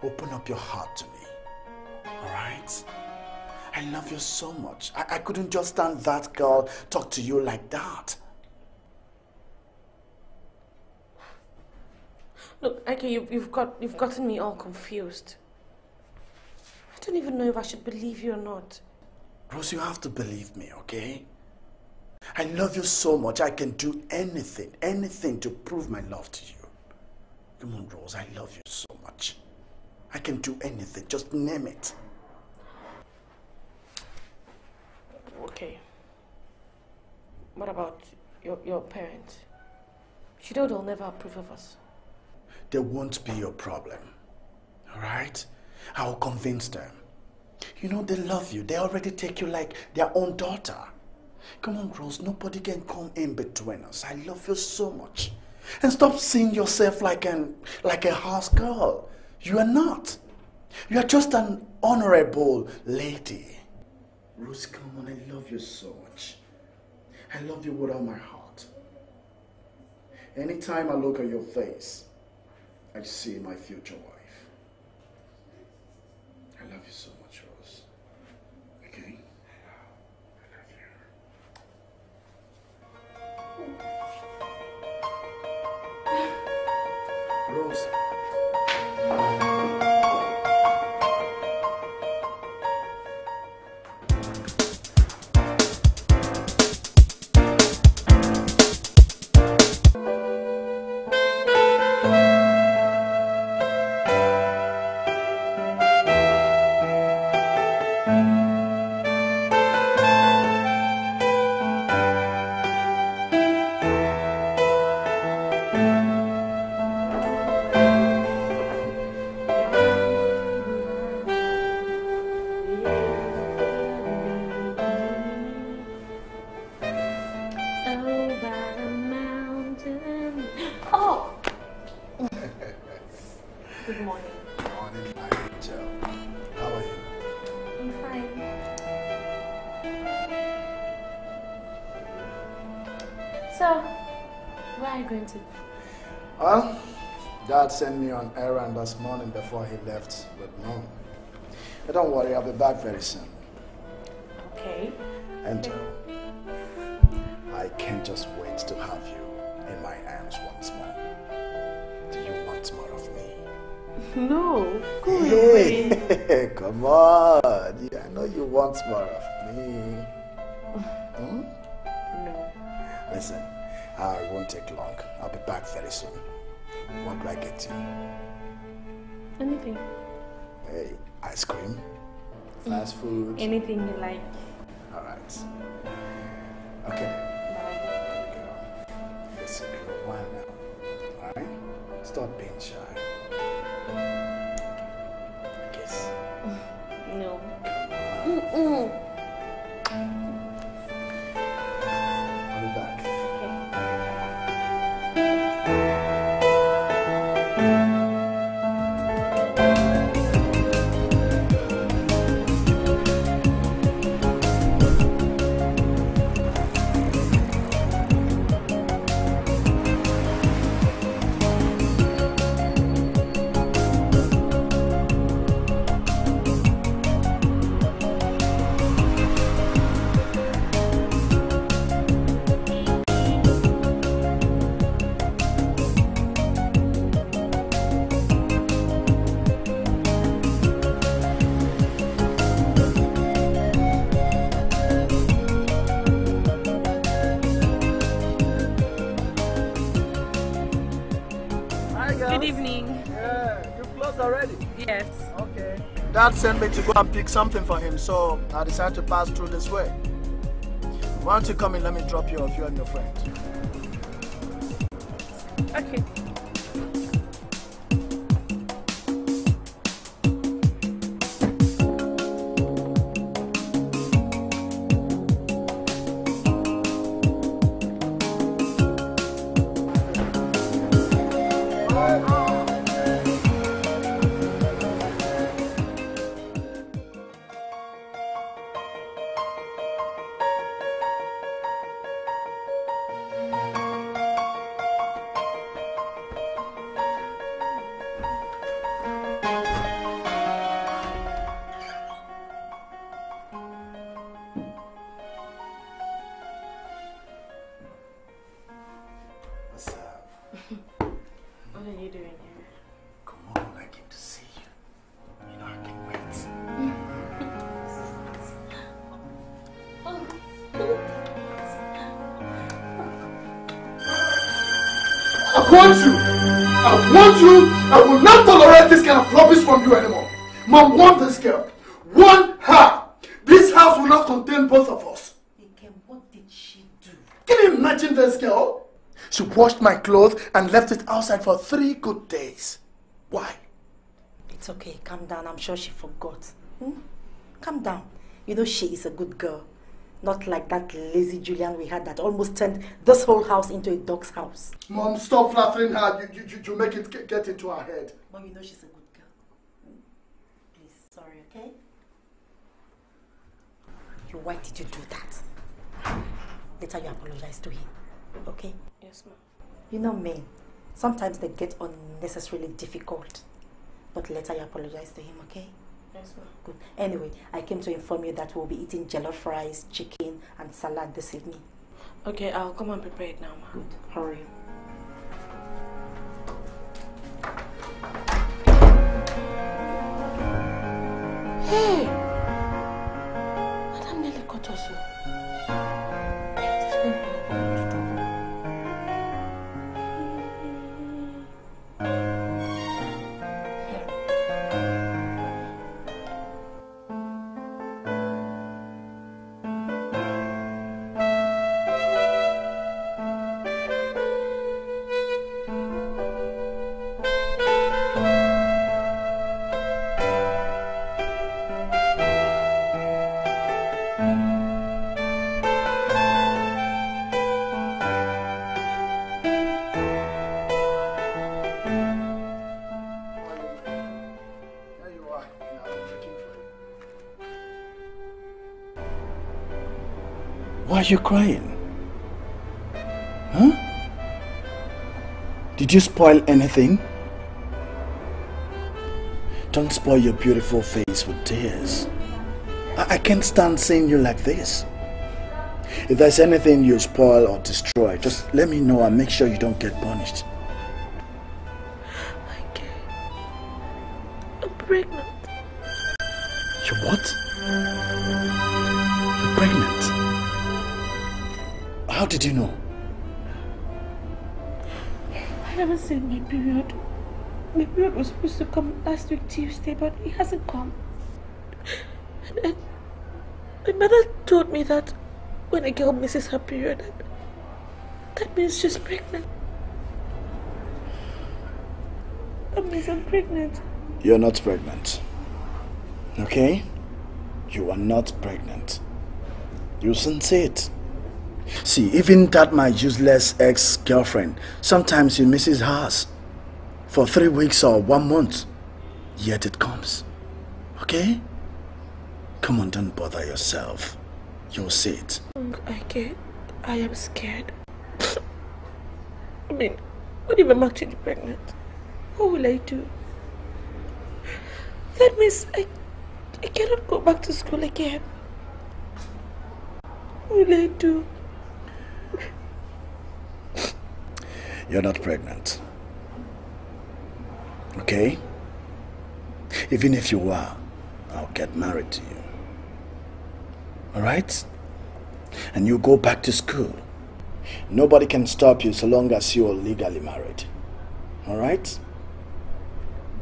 open up your heart to me, alright? I love you so much. I, I couldn't just stand that girl talk to you like that. Look, okay, you, you've got, you've gotten me all confused. I don't even know if I should believe you or not. Rose, you have to believe me, okay? I love you so much, I can do anything, anything to prove my love to you. Come on, Rose, I love you so much. I can do anything, just name it. Okay. What about your, your parents? They'll never approve of us. They won't be your problem, alright? I will convince them. You know, they love you. They already take you like their own daughter. Come on, Rose, nobody can come in between us. I love you so much. And stop seeing yourself like an like a house girl. You are not. You are just an honorable lady. Rose, come on, I love you so much. I love you with all my heart. Anytime I look at your face, I see my future. This morning before he left with mom. But don't worry, I'll be back very soon. Okay. Angel, I can't just wait to have you in my arms once more. Do you want more of me? *laughs* No. Go away. Hey, *laughs* come on. Yeah, I know you want more of me. Hmm? *laughs* No. Listen, I won't take long. I'll be back very soon. What do I get you? Anything. Hey, ice cream? Fast mm. food? Anything you like. All right. Okay. Listen, you're one now. All right? Stop being shy. Me to go and pick something for him, so I decided to pass through this way. Why don't you come in, let me drop you off, you and your friend. Okay. Want you! I will not tolerate this kind of rubbish from you anymore. Mom, want this girl. Want her. This house will not contain both of us. what did she do? Can you imagine this girl? She washed my clothes and left it outside for three good days. Why? It's okay, calm down. I'm sure she forgot. Hmm? Calm down. You know she is a good girl. Not like that lazy Julian we had that almost turned this whole house into a dog's house. Mom, stop flattering her. You, you, you, you make it get, get into her head. Mom, you know she's a good girl. Please, sorry, okay? You, why did you do that? Later you apologize to him, okay? Yes, ma'am. You know men, sometimes they get unnecessarily difficult. But later you apologize to him, okay? Yes, ma'am. Good. Anyway, I came to inform you that we'll be eating jollof rice, chicken, and salad this evening. Okay, I'll come and prepare it now, ma'am. Hurry. Hey! Are you crying? Huh? Did you spoil anything? Don't spoil your beautiful face with tears. I, I can't stand seeing you like this. If there's anything you spoil or destroy, just let me know and make sure you don't get punished. My was supposed to come last week Tuesday, but it hasn't come. And then my mother told me that when a girl misses her period, that means she's pregnant. That means I'm pregnant. You're not pregnant. Okay? You are not pregnant. You shouldn't it. See, even that my useless ex-girlfriend, sometimes she misses hers for three weeks or one month. Yet it comes. Okay? Come on, don't bother yourself. You'll see it. I get. I am scared. I mean, what if I'm actually pregnant? What will I do? That means I, I cannot go back to school again. What will I do? You're not pregnant. Okay? Even if you are, I'll get married to you. Alright? And you go back to school. Nobody can stop you so long as you are legally married. Alright?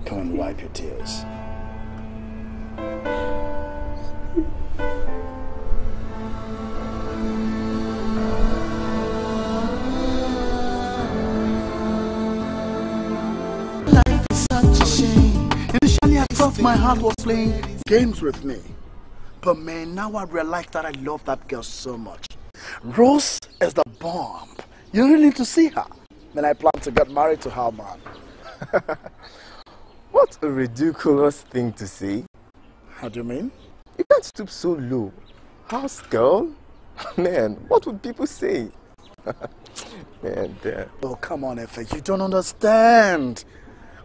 Come and wipe your tears. My heart was playing games with me. But man, now I realize that I love that girl so much. Rose is the bomb. You really need to see her. Then I plan to get married to her, man. *laughs* What a ridiculous thing to say. How do you mean? You can't stoop so low. House girl? *laughs* Man, what would people say? *laughs* Man, damn. Oh, come on, Efe. You don't understand.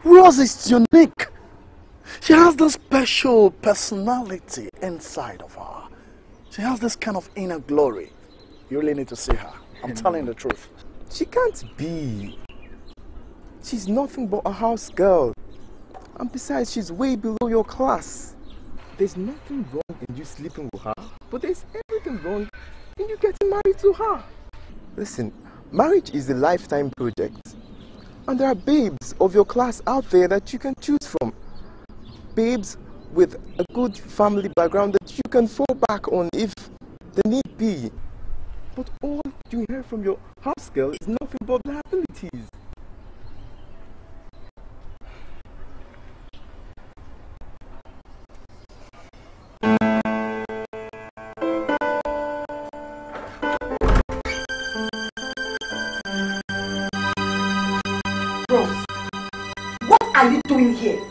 Rose is unique. She has this special personality inside of her. She has this kind of inner glory. You really need to see her. I'm hmm. telling the truth. She can't be. She's nothing but a house girl. And besides, she's way below your class. There's nothing wrong in you sleeping with her, but there's everything wrong in you getting married to her. Listen, marriage is a lifetime project. And there are babes of your class out there that you can choose from. Babes with a good family background that you can fall back on if the need be. But all you hear from your house girl is nothing but liabilities. Rose, what are you doing here?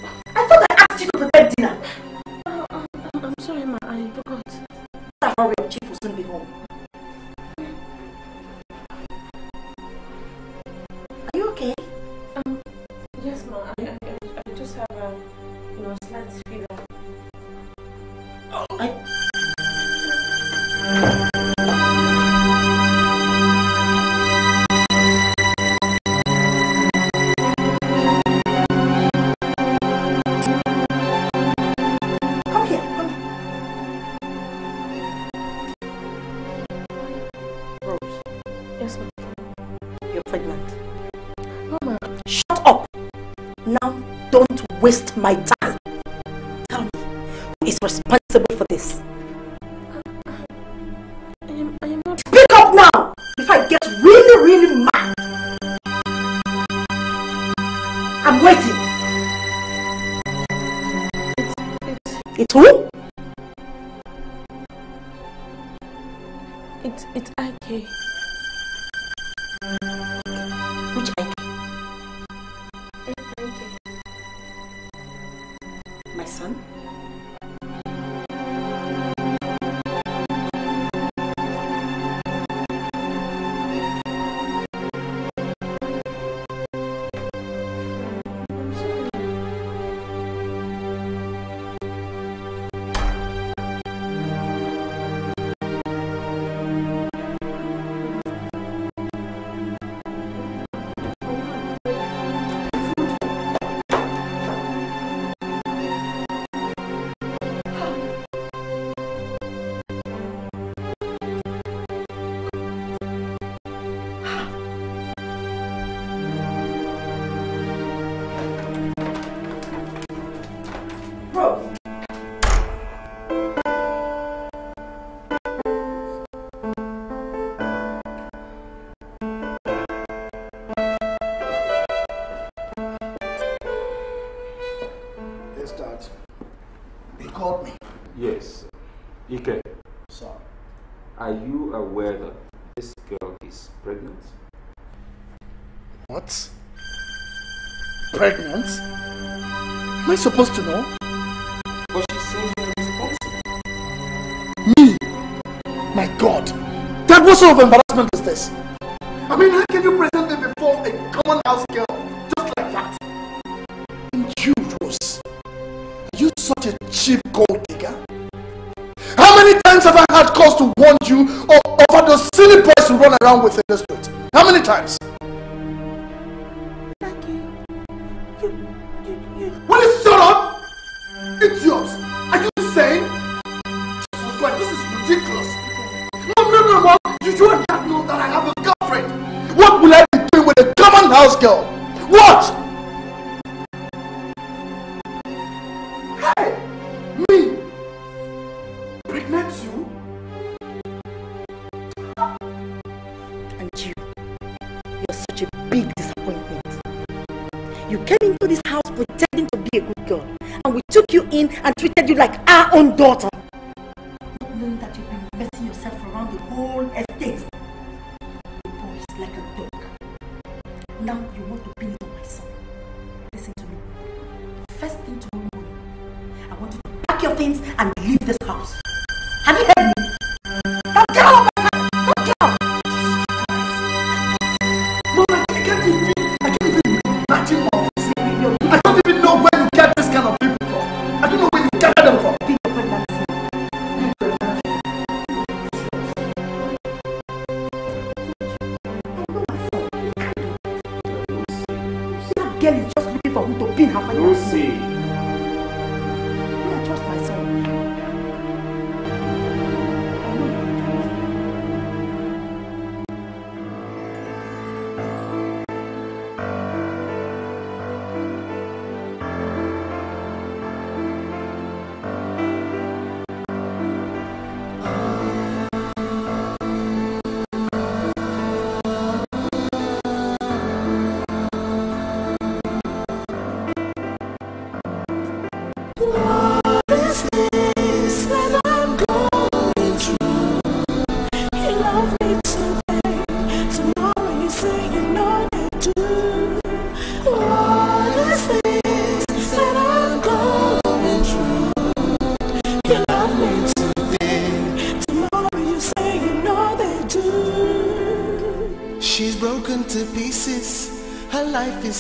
Waste my time. Tell me, who is responsible pregnant? What? Pregnant? Am I supposed to know? But she says you're responsible. Me? My God! Dad, what sort of embarrassment is this? I mean, how can you present me before a common house girl just like that? And you, Rose, are you such a cheap gold digger? How many times have I had cause to warn you of, over those silly boys who run around with in the? How many times? Will you shut up? Idiot! Are you insane? Jesus this is ridiculous. No, no, no, Mom. You don't not know that I have a girlfriend. What will I be doing with a common house girl?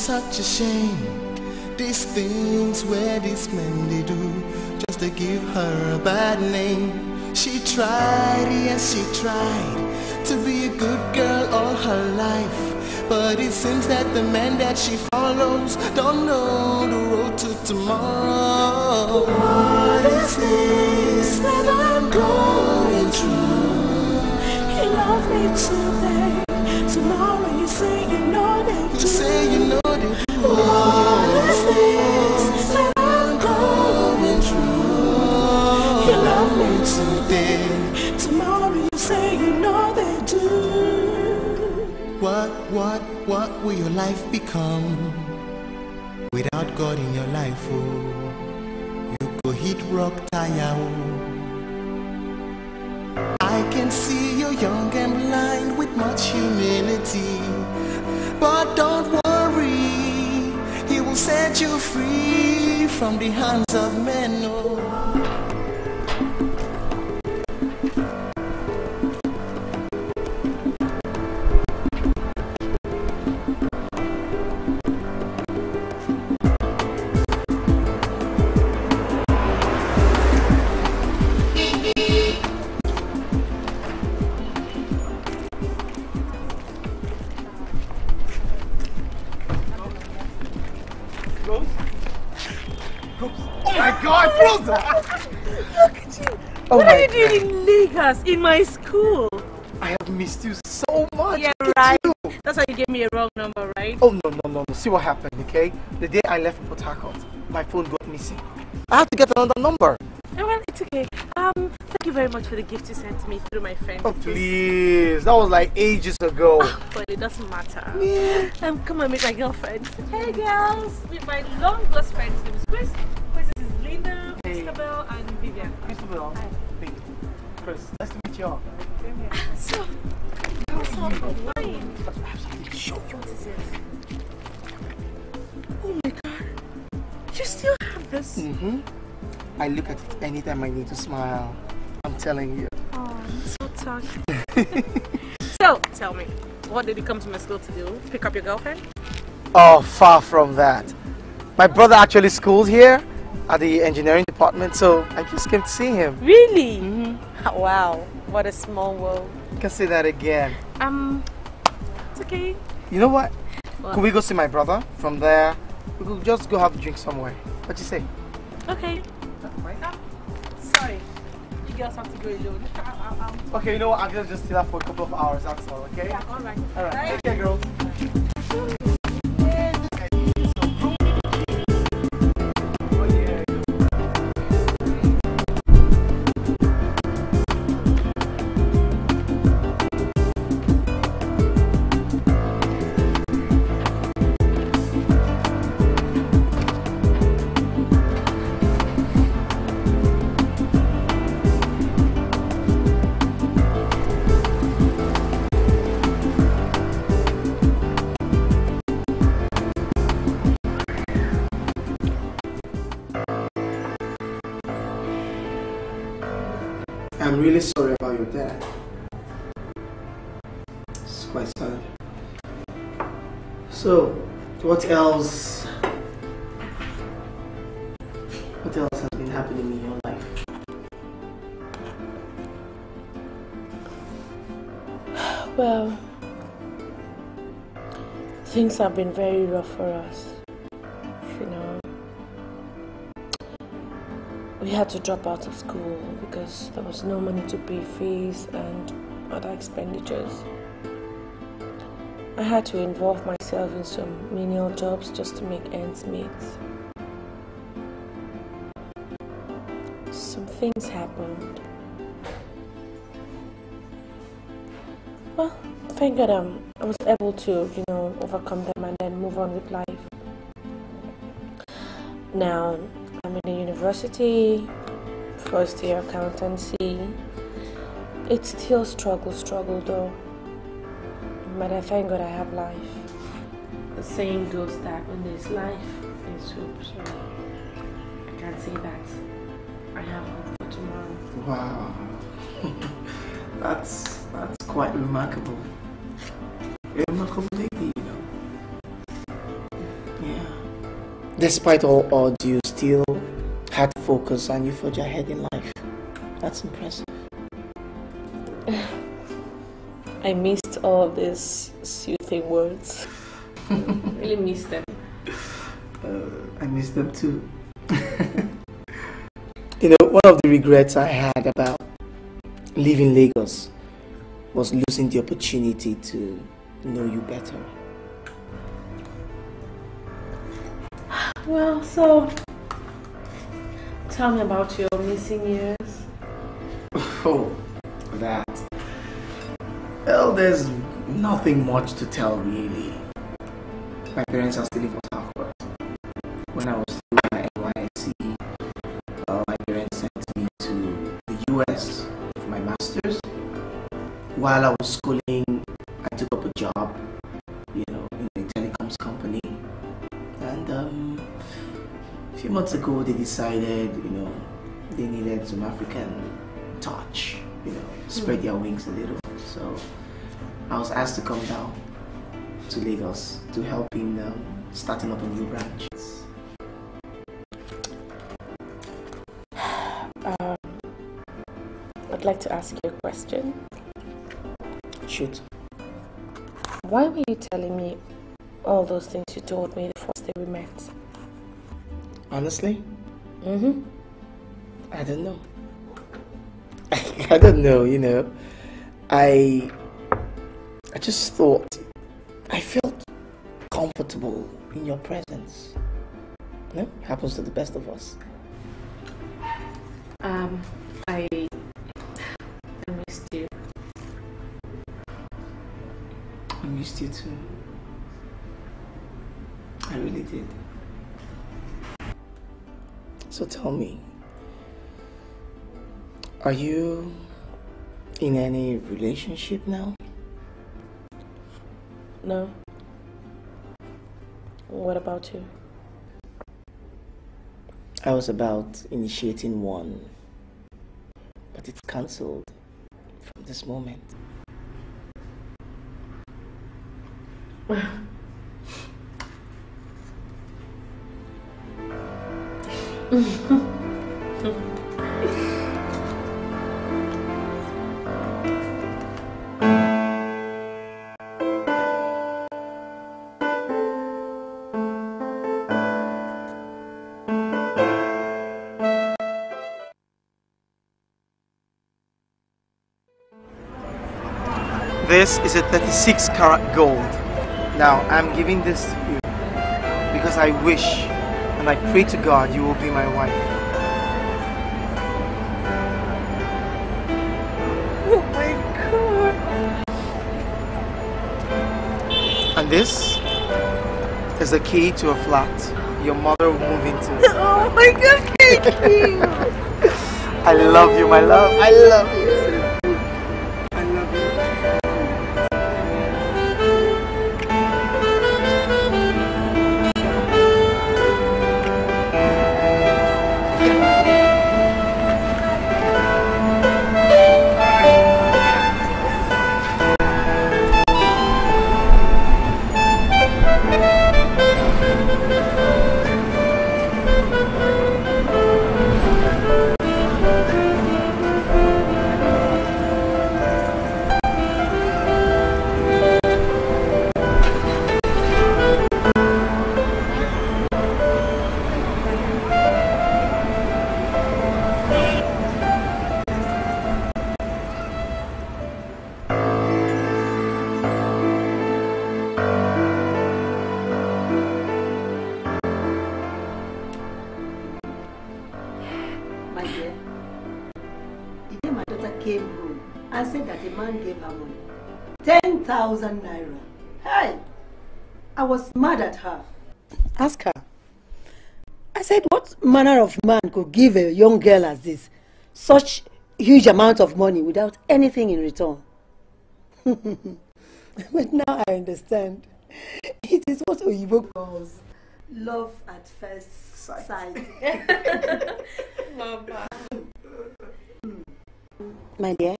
Such a shame. These things where these men they do just to give her a bad name. She tried, yes she tried to be a good girl all her life. But it seems that the men that she follows don't know the road to tomorrow. What is this that I'm going through? You love me today. Say you know that You say you know that you this that I'm going through? You love me today. Tomorrow you say you know they do. What, what, what will your life become without God in your life? Oh, you go hit rock tire. Oh. I can see you're young and blind with much humility, but don't worry, He will set you free from the hands of men. Oh. In in my school? I have missed you so much. Yeah, right. you. That's why you gave me a wrong number, right? Oh, no, no, no, no. See what happened, okay? The day I left Port Harcourt, my phone got missing. I had to get another number. Oh, well, it's okay. Um, thank you very much for the gift you sent me through my friend. Oh, please. That was like ages ago. But it doesn't matter. Yeah. Um, come and meet my girlfriend. Hey, girls. With my long lost friends. Name is Chris. Chris is Linda, Isabel, and Vivian. Isabel. Hey, Chris, nice to meet you all. So, what's up? Fine. I have something show you. What is it? Oh my god. You still have this? Mm-hmm. I look at it anytime I need to smile. I'm telling you. Oh, I'm so touched. so, tell me, what did you come to my school to do? Pick up your girlfriend? Oh, far from that. My brother actually schooled here at the engineering department, so I just came to see him. Really? *laughs* Wow, what a small world. You can say that again. Um, it's okay. You know what? What? Could we go see my brother? From there, we could just go have a drink somewhere. What you say? Okay. Um, sorry, you girls have to go alone. I'll, I'll, I'll... Okay, you know what? I'm gonna just stay there for a couple of hours, that's all, okay? Yeah, alright. Alright, take care, girls. Your dad. It's quite sad. So, what else? What else has been happening in your life? Well, things have been very rough for us. Had to drop out of school because there was no money to pay fees and other expenditures. I had to involve myself in some menial jobs just to make ends meet. Some things happened. Well, thank God um, I was able to, you know, overcome them and then move on with life. Now, I'm in a university, first year accountancy. It's still struggle, struggle though. But I thank God I have life. The saying goes that when there's life, there's hope. So I can't say that I have hope for tomorrow. Wow. *laughs* that's that's quite remarkable. A remarkable lady, Despite all odds, you still had focus and you forged ahead in life. That's impressive. I missed all of these soothing words. *laughs* really missed them. Uh, I missed them too. *laughs* you know, one of the regrets I had about leaving Lagos was losing the opportunity to know you better. Well, so tell me about your missing years. *laughs* Oh, that. Well, there's nothing much to tell really. My parents are still in Port Harcourt. When I was still my NYSC, uh, my parents sent me to the US for my master's. While I was schooling, I took up a job, you know, in a telecoms company. Few months ago, they decided, you know, they needed some African touch, you know, spread their wings a little. So I was asked to come down to Lagos to help in um, starting up a new branch. *sighs* Um, I'd like to ask you a question. Shoot. Why were you telling me all those things you told me the first day we met? Honestly, Mm-hmm. I don't know. *laughs* I don't know, you know. I I just thought I felt comfortable in your presence. You know, happens to the best of us. Um, I, I missed you. I missed you too. I really did. So tell me, are you in any relationship now? No. What about you? I was about initiating one, but it's cancelled from this moment. This is a 36 karat gold. Now, I'm giving this to you because I wish and I pray to God you will be my wife. Oh my god. And this is the key to a flat your mother will move into. Oh my god, thank you. *laughs* I love you, my love. I love you. Could give a young girl as this such huge amount of money without anything in return? *laughs* but now I understand. It is what Oyibo calls love at first sight. *laughs* Mama. My dear,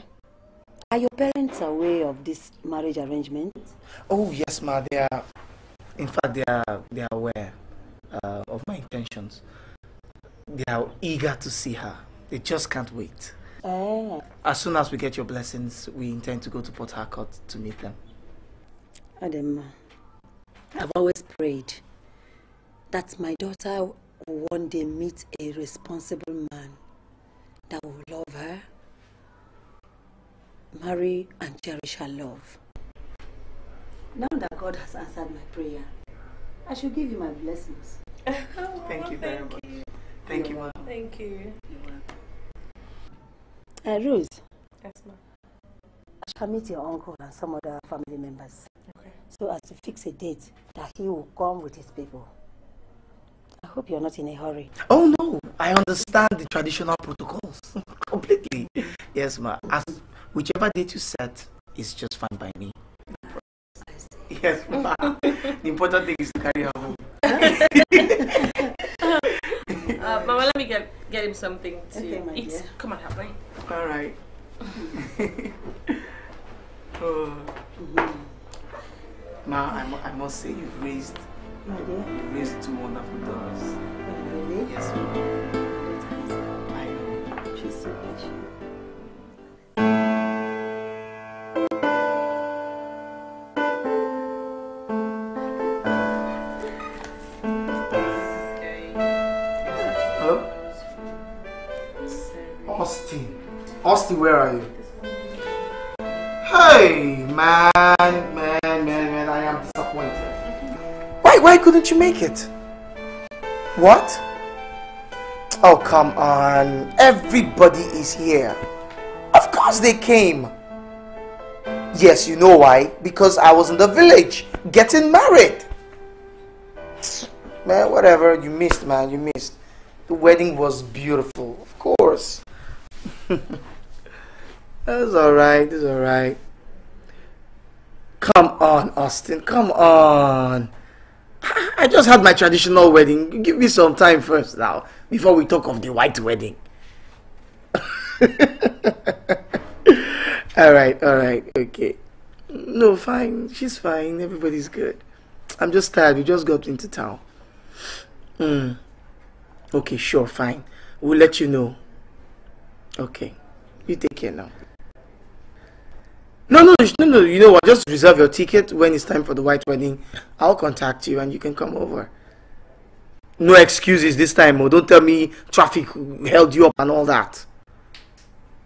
are your parents aware of this marriage arrangement? Oh yes, ma. They are. In fact, they are. They are aware uh, of my intentions. They are eager to see her. They just can't wait. Oh. As soon as we get your blessings, we intend to go to Port Harcourt to meet them. Adam, I've always prayed that my daughter will one day meet a responsible man that will love her, marry and cherish her love. Now that God has answered my prayer, I should give you my blessings. *laughs* Thank you very much. Thank you, ma. Thank you. Uh, Rose, Yes, ma'am. I shall meet your uncle and some other family members. Okay. So as to fix a date that he will come with his people. I hope you're not in a hurry. Oh no, I understand the traditional protocols *laughs* completely. Yes, ma. As whichever date you set is just fine by me. Yes, ma. the important thing is to carry her home. *laughs* Uh, Mama, let me get get him something to Okay, my eat. dear. Come on, help me. All right. *laughs* oh. Ma, I, mu- I must say you've raised, you've raised two wonderful daughters. Really? Yes, ma. I know. She's so patient. Austin, where are you? Hey, man, man, man, man, I am disappointed. Why, why couldn't you make it? What? Oh, come on. Everybody is here. Of course they came. Yes, you know why? Because I was in the village getting married. Man, whatever. You missed, man. You missed. The wedding was beautiful, of course. *laughs* That's alright, that's alright. Come on, Austin, come on. I just had my traditional wedding. Give me some time first now, before we talk of the white wedding. *laughs* alright, alright, okay. No, fine, she's fine, everybody's good. I'm just tired, we just got into town. Hmm. Okay, sure, fine. We'll let you know. Okay. You take care now. No, no, no, no. You know what? Just reserve your ticket when it's time for the white wedding. I'll contact you and you can come over. No excuses this time. Oh, don't tell me traffic held you up and all that.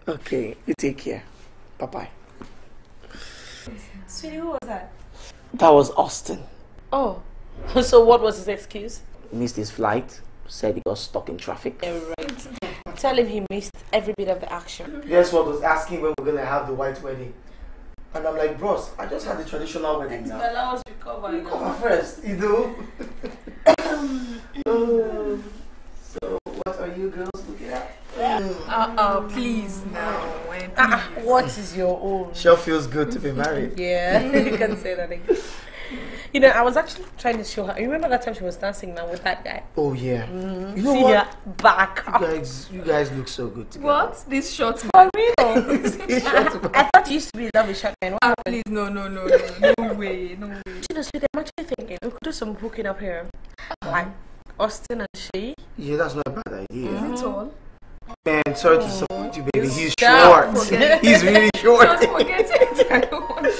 Okay, you take care. Bye bye. Sweetie, who was that? That was Austin. Oh, *laughs* so what was his excuse? Missed his flight. Said he got stuck in traffic. Yeah, right. Tell him he missed every bit of the action. Guess what was asking when we're gonna have the white wedding. And I'm like, bros, I just had the traditional wedding now. Allow us recover. Recover first, you know. Oh, *laughs* so what are you girls looking at? Uh-uh, please now. Uh, what is your own? Sure feels good to be married. Yeah, *laughs* you can say that again. You know, I was actually trying to show her. You remember that time she was dancing now with that guy? Oh yeah. Mhm. You know See what? her back. You guys, you guys look so good together. What? This short For real? *laughs* I, I thought you used to be in love with short men. What ah, happened? Please, no, no, no, no, no *laughs* way, no way. You know, sweetie, I'm actually thinking we could do some hooking up here. Uh-huh. Like Austin and she. Yeah, that's not a bad idea. Is it mm-hmm. all? Man, sorry to disappoint you, baby. He's Stop. short. Forget *laughs* He's really short. Just forget it. I don't want to.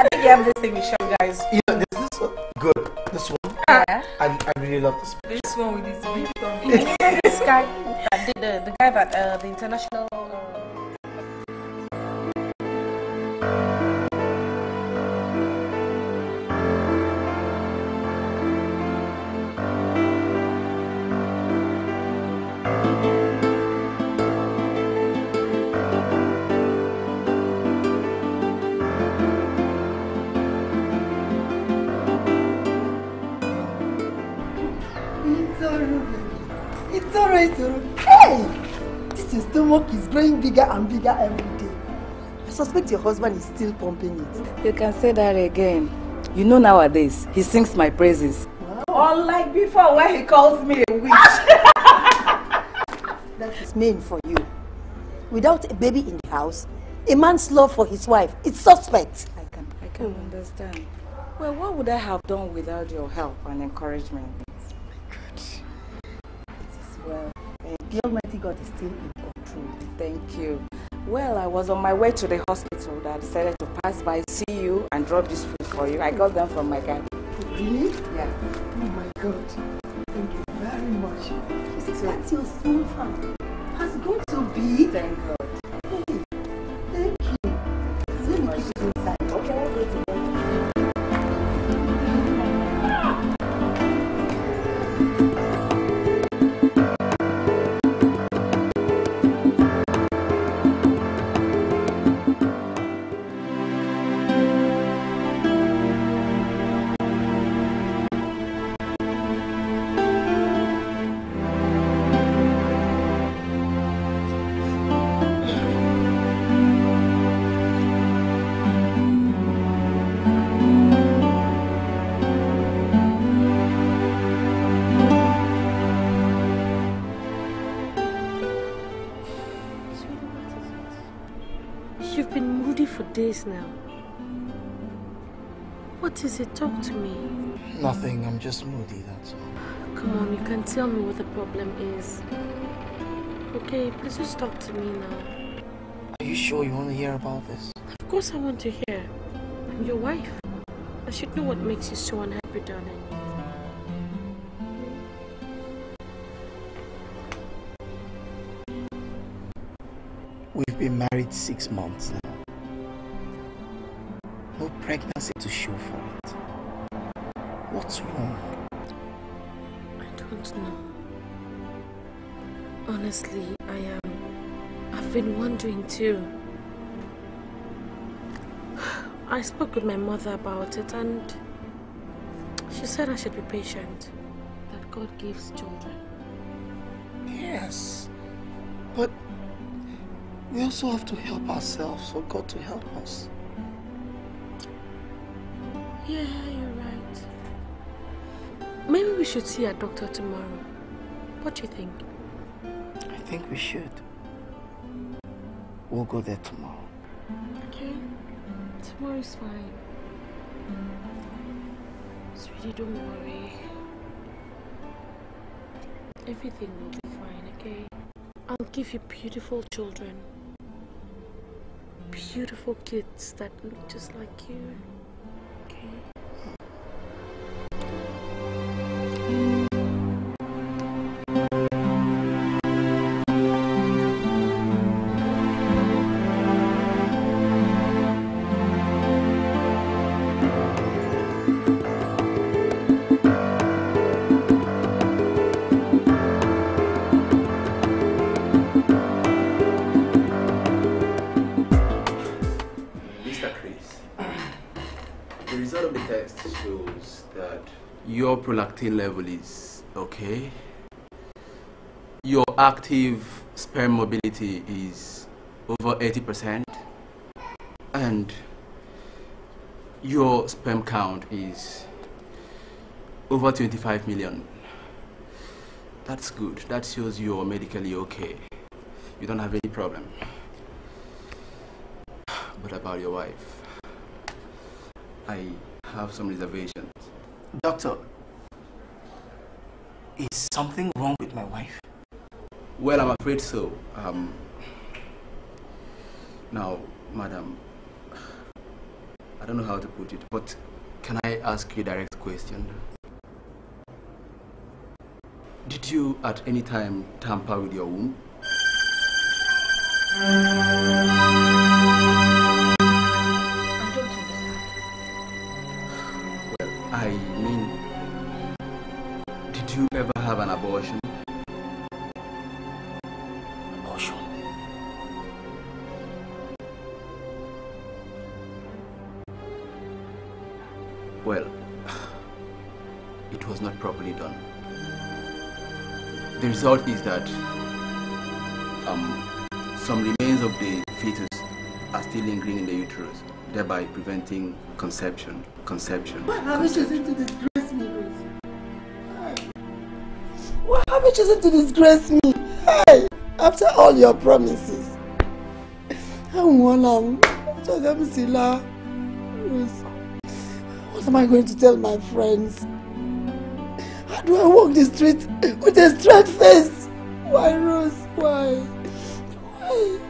I think you have this thing with show guys. You know, this, this one, good. This one, Yeah. I, I really love this. This one with this big tummy. *laughs* *laughs* this guy, that did the, the guy that uh, the international. Uh, praise the Lord. Hey! This your stomach is growing bigger and bigger every day. I suspect your husband is still pumping it. You can say that again. You know nowadays, he sings my praises. Unlike before when he calls me a witch. *laughs* That is mean for you. Without a baby in the house, a man's love for his wife is suspect. I can, I can understand. Well, what would I have done without your help and encouragement? Well, the Almighty God is still in control. Thank you. Well, I was on my way to the hospital that I decided to pass by, see you, and drop this food for you. I got them from my garden. Really? Yeah. Oh my God. Thank you very much. You see, that's your soul fan. Has got to be. Thank God. For days now. What is it? Talk to me. Nothing, I'm just moody, that's all. Come on, you can tell me what the problem is. Okay, please just talk to me now. Are you sure you want to hear about this? Of course I want to hear. I'm your wife. I should know what makes you so unhappy, darling. We've been married six months now. Pregnancy to show for it. What's wrong? I don't know. Honestly, I am. I've been wondering too. *sighs* I spoke with my mother about it and she said I should be patient. That God gives children. Yes. But we also have to help ourselves for God to help us. Yeah, you're right. Maybe we should see a doctor tomorrow. What do you think? I think we should. We'll go there tomorrow. Okay. Tomorrow is fine. Sweetie, don't worry. Everything will be fine, okay? I'll give you beautiful children. Beautiful kids that look just like you. Your prolactin level is okay. Your active sperm mobility is over 80%. And your sperm count is over 25 million. That's good. That shows you're medically okay. You don't have any problem. But about your wife, I have some reservations. Doctor, is something wrong with my wife? Well, I'm afraid so. Um, now, madam, I don't know how to put it, but can I ask you a direct question? Did you at any time tamper with your womb? You ever have an abortion? Abortion? Well, it was not properly done. the result is that um, some remains of the fetus are still lingering in the uterus, thereby preventing conception. Conception. Why have you chosen to disgrace me, Rose? Why you chosen to disgrace me? Hey, after all your promises. Rose, what am I going to tell my friends? How do I walk the street with a straight face? Why, Rose? Why? Why?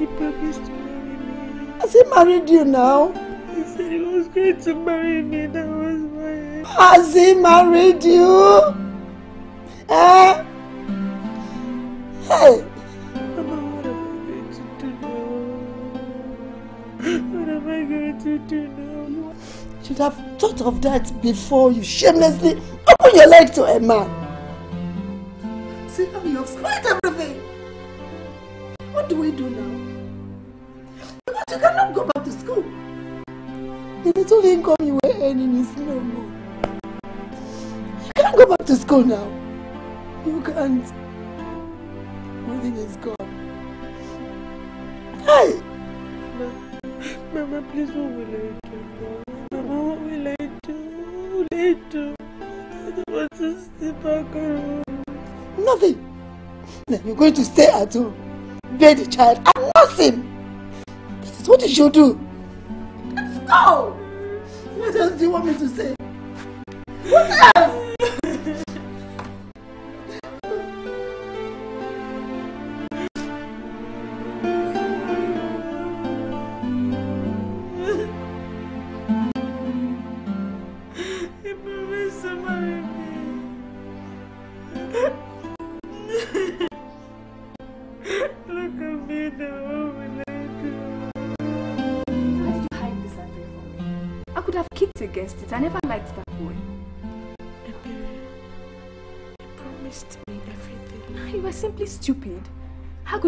He promised to marry me. Has he married you now? He said he was going to marry me. That was my. Has he married you? Hey! What am I going to do now? You should have thought of that before you shamelessly open your leg to a man. See how you have spoiled everything. What do we do now? But you cannot go back to school. The little income you were earning is no more. You can't go back to school now. You can't. Everything is gone. Hey! Mama, please, what will I do? Mama, what will I do? What will I do? I don't want to stay back home. Nothing. Then you're going to stay at home, bear the child, and nurse him. That is what you should do. Let's go! What else do you want me to say? What else?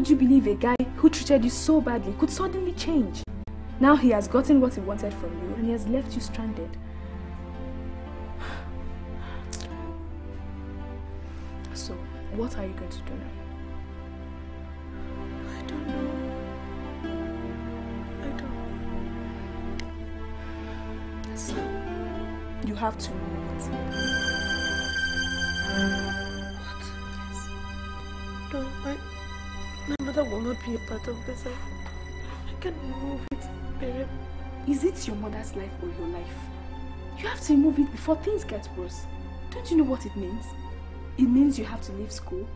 How could you believe a guy who treated you so badly could suddenly change? Now he has gotten what he wanted from you and he has left you stranded. So, what are you going to do now? I don't know. I don't. See, you have to my mother will not be a part of this. I, I can't remove it, Babe. Is it your mother's life or your life? You have to remove it before things get worse. Don't you know what it means? It means you have to leave school.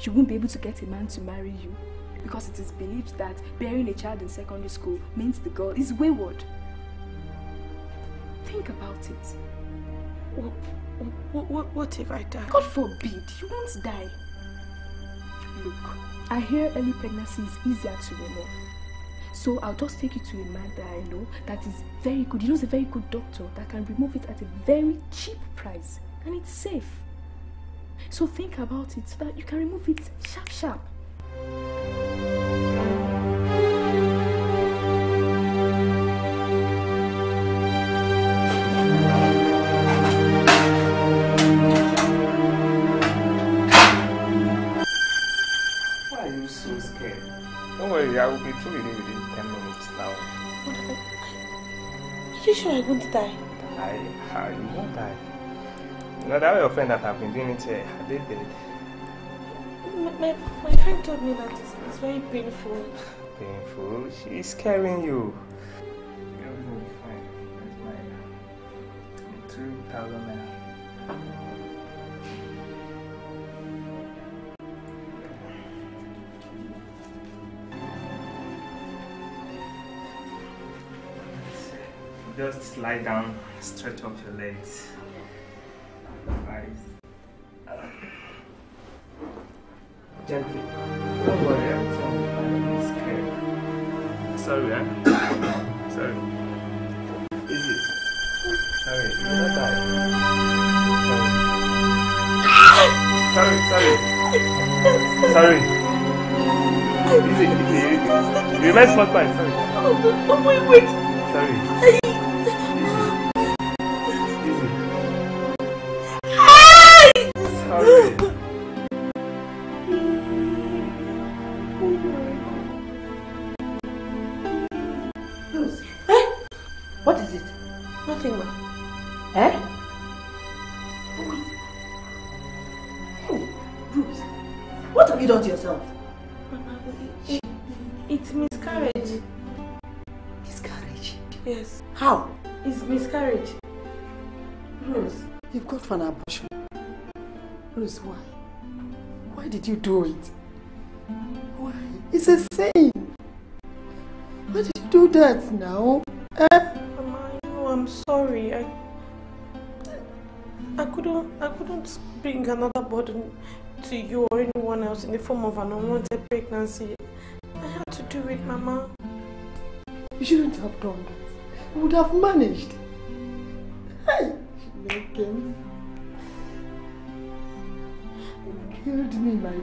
You won't be able to get a man to marry you because it is believed that bearing a child in secondary school means the girl is wayward. Think about it. What, what, what, what if I die? God forbid, you won't die. Look, I hear early pregnancy is easier to remove. So I'll just take you to a man that I know that is very good. He knows a very good doctor that can remove it at a very cheap price. And it's safe. So think about it so that you can remove it sharp sharp. Be through within 10 minutes now. Are you sure I won't die? I, I you won't die. You know, that way your friend that I've been doing it here, are they dead? My, my, my friend told me that it's, it's very painful. Painful. She's scaring you. You're going to be fine. That's my 2,000 naira. Just lie down, stretch up your legs. Eyes. Gently. Don't worry, I'm I'm scared. Sorry, eh? Sorry. Easy. Sorry, you not die. Sorry. Sorry, sorry. Sorry. Easy, easy, easy. Remain smart by, sorry. Oh, oh, wait, wait. Sorry. Why? Why did you do it? Why? It's a sin. Why did you do that now? Eh? Mama, you know I'm sorry. I I couldn't I couldn't bring another burden to you or anyone else in the form of an unwanted pregnancy. I had to do it, Mama. You shouldn't have done that. You would have managed. Hey, killed me, my...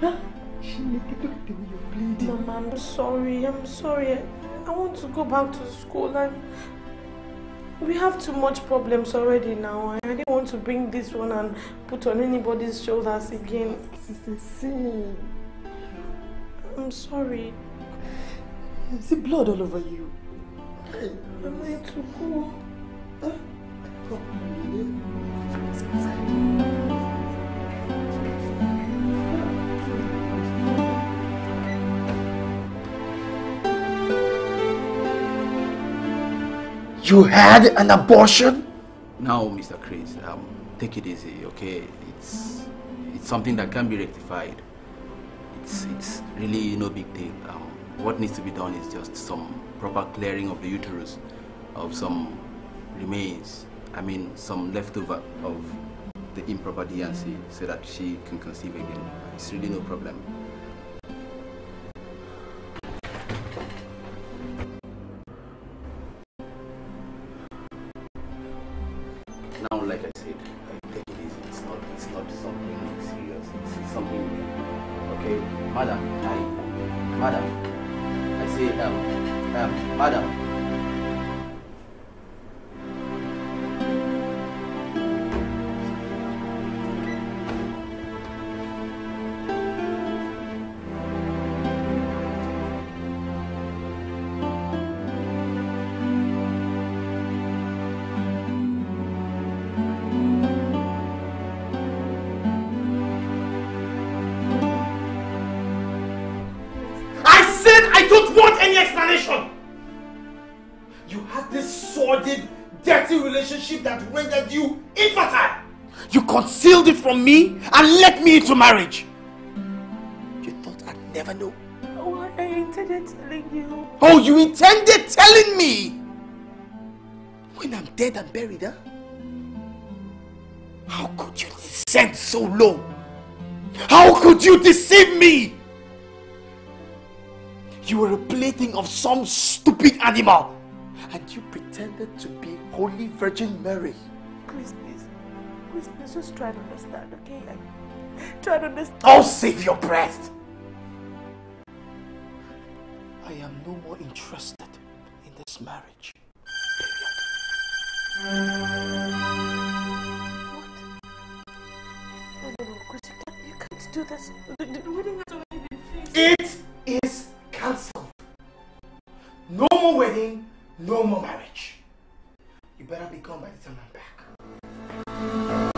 Huh? Chineke, look at the way you're bleeding. Mama, I'm sorry. I'm sorry. I, I want to go back to school and we have too much problems already now. I didn't want to bring this one and put on anybody's shoulders again. It's a sin. I'm sorry. I see blood all over you. Hey, I'm going to go. Huh? You had an abortion? Now, Mr. Chris, um, take it easy, okay? It's it's something that can be rectified. It's it's really no big deal. Um, what needs to be done is just some proper clearing of the uterus, of some remains. I mean, some leftover of the improper D&C, so that she can conceive again. It's really no problem. Marriage! You thought I'd never know? Oh, I intended telling you. Oh, you intended telling me! When I'm dead and buried, huh? How could you descend so low? How could you deceive me? You were a plaything of some stupid animal. And you pretended to be Holy Virgin Mary. Please, please. Please, please, just try to understand, okay? Like, try to understand. Oh, save your breath! I am no more interested in this marriage. No, no, no, Chris, you can't, you can't do this. The, the wedding has already been fixed. It is cancelled. No more wedding, no more marriage. You better be gone by the time I'm back.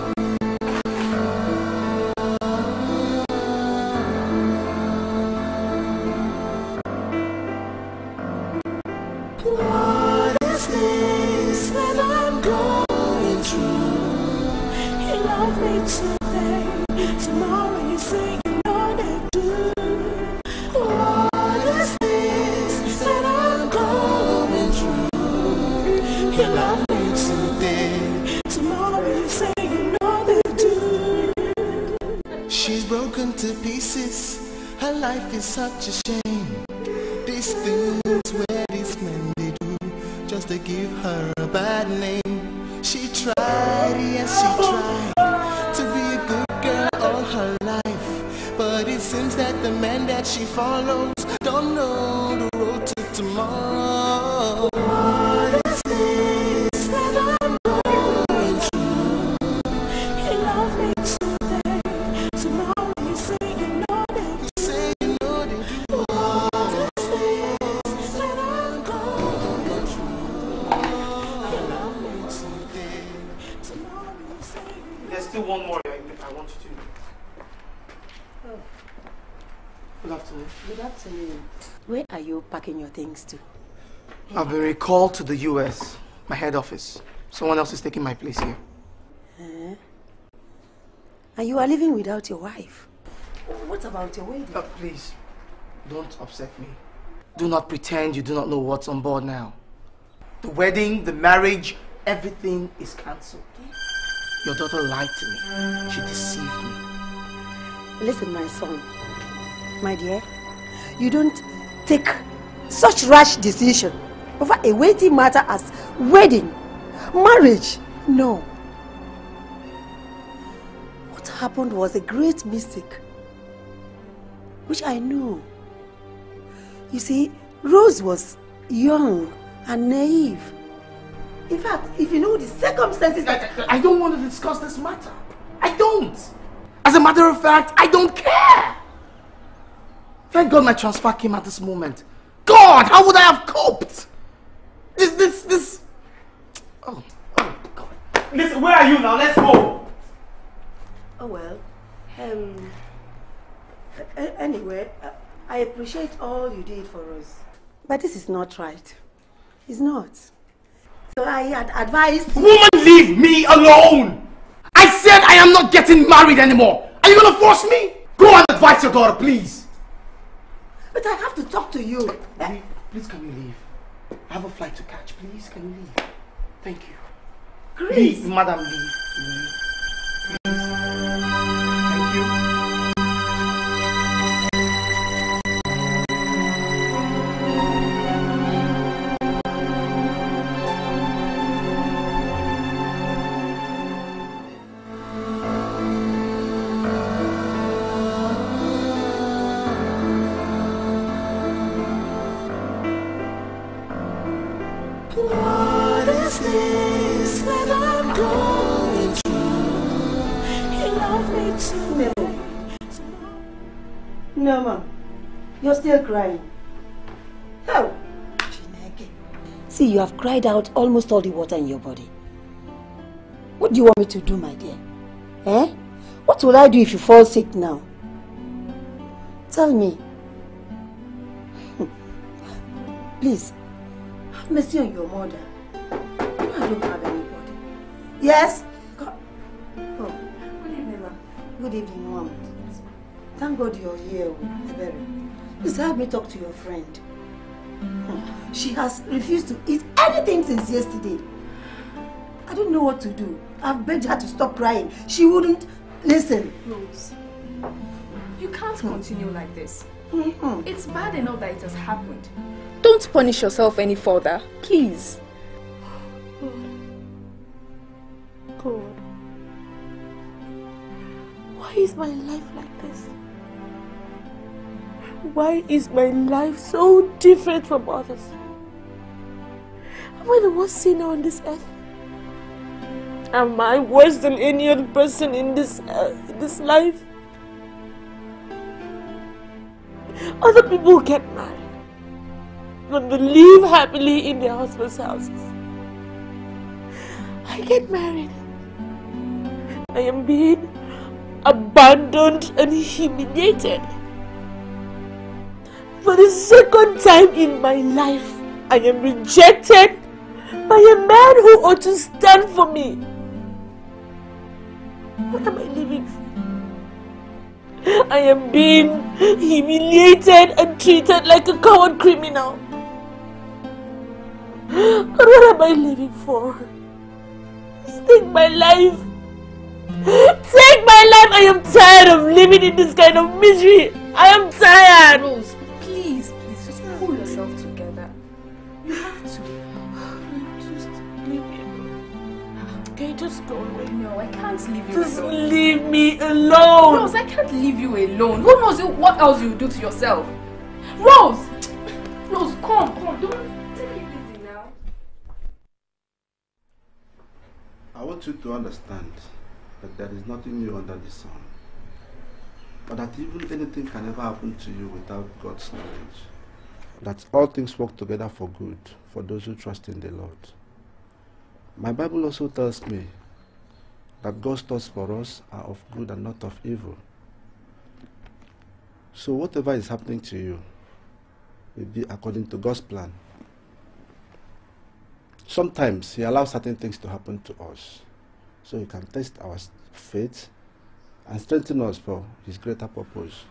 Such a shame. These things where these men they do just to give her a bad name. Follows don't know the road to tomorrow. What is this that through? You love me today, I'm going through? You love me today, still one more I, I want you to know. Oh. Good afternoon. Good afternoon. Where are you packing your things to? I've been recalled to the US, my head office. Someone else is taking my place here. Uh, and you are living without your wife. What about your wedding? Uh, please, don't upset me. Do not pretend you do not know what's on board now. The wedding, the marriage, everything is cancelled. Your daughter lied to me. She deceived me. Listen, my son. My dear, you don't take such rash decision over a weighty matter as wedding, marriage. No. What happened was a great mistake, which I knew. You see, Rose was young and naive. In fact, if you know the circumstances that... I don't want to discuss this matter. I don't. As a matter of fact, I don't care. Thank God my transfer came at this moment. God, how would I have coped? This, this, this... Oh, oh God. Listen, where are you now? Let's go. Oh well. Um. Anyway, I appreciate all you did for us. But this is not right. It's not. So I had advised... Woman, leave me alone! I said I am not getting married anymore. Are you gonna force me? Go and advise your daughter, please. But I have to talk to you. Please, please can you leave? I have a flight to catch. Please, can you leave? Thank you. Leave, madam, leave. leave. Have cried out almost all the water in your body. What do you want me to do, my dear? Eh? What will I do if you fall sick now? Tell me. *laughs* Please, have mercy on your mother. You know I don't have anybody. Yes? Oh, good evening, ma'am. Good evening, ma'am. Thank God you're here, Ebere. Please help me talk to your friend. Hmm. She has refused to eat anything since yesterday. I don't know what to do. I've begged her to stop crying. She wouldn't listen. Rose, you can't continue like this. Mm-hmm. It's bad enough that it has happened. Don't punish yourself any further, please. God. Why is my life like this? Why is my life so different from others? Am I the worst sinner on this earth? Am I worse than any other person in this uh, this life? Other people get married and they live happily in their husbands' houses. I get married. I am being abandoned and humiliated. For the second time in my life, I am rejected by a man who ought to stand for me. What am I living for? I am being humiliated and treated like a coward criminal. But what am I living for? Just take my life. Take my life. I am tired of living in this kind of misery. I am tired. Rose, alone. Can you just go away? No, I can't leave you Just alone. leave me alone. Rose, I can't leave you alone. Who knows you, what else you do to yourself? Rose! Rose, come, come, don't take it easy now. I want you to understand that there is nothing new under the sun. But that even anything can ever happen to you without God's knowledge. That all things work together for good for those who trust in the Lord. My Bible also tells me that God's thoughts for us are of good and not of evil. So whatever is happening to you will be according to God's plan. Sometimes He allows certain things to happen to us so He can test our faith and strengthen us for His greater purpose.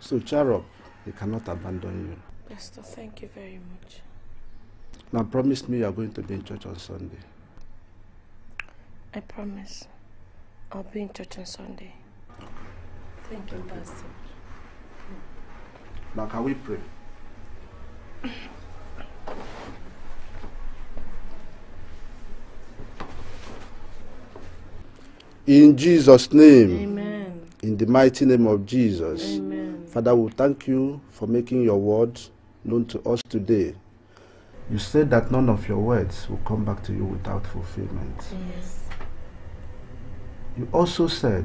So cheer up, He cannot abandon you. Pastor, thank you very much. Now promise me you are going to be in church on Sunday. I promise. I'll be in church on Sunday. Thank you, Pastor. Now can we pray? In Jesus' name. Amen. In the mighty name of Jesus. Amen. Father, we thank you for making your word known to us today. You said that none of your words will come back to you without fulfillment. Yes. You also said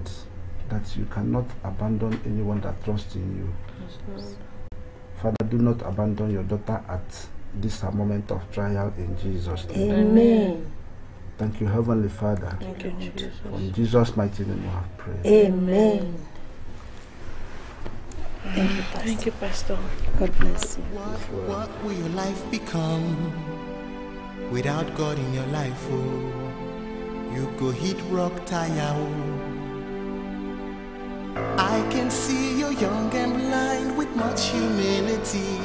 that you cannot abandon anyone that trusts in you. Yes, Father, do not abandon your daughter at this moment of trial in Jesus' name. Amen. Thank you, Heavenly Father. Thank you, Jesus. In Jesus' mighty name we have prayed. Amen. Thank you, Pastor. Thank you, Pastor. God bless you. What, what will your life become without God in your life? Oh, you go hit rock tire. Oh. I can see you're young and blind with much humility,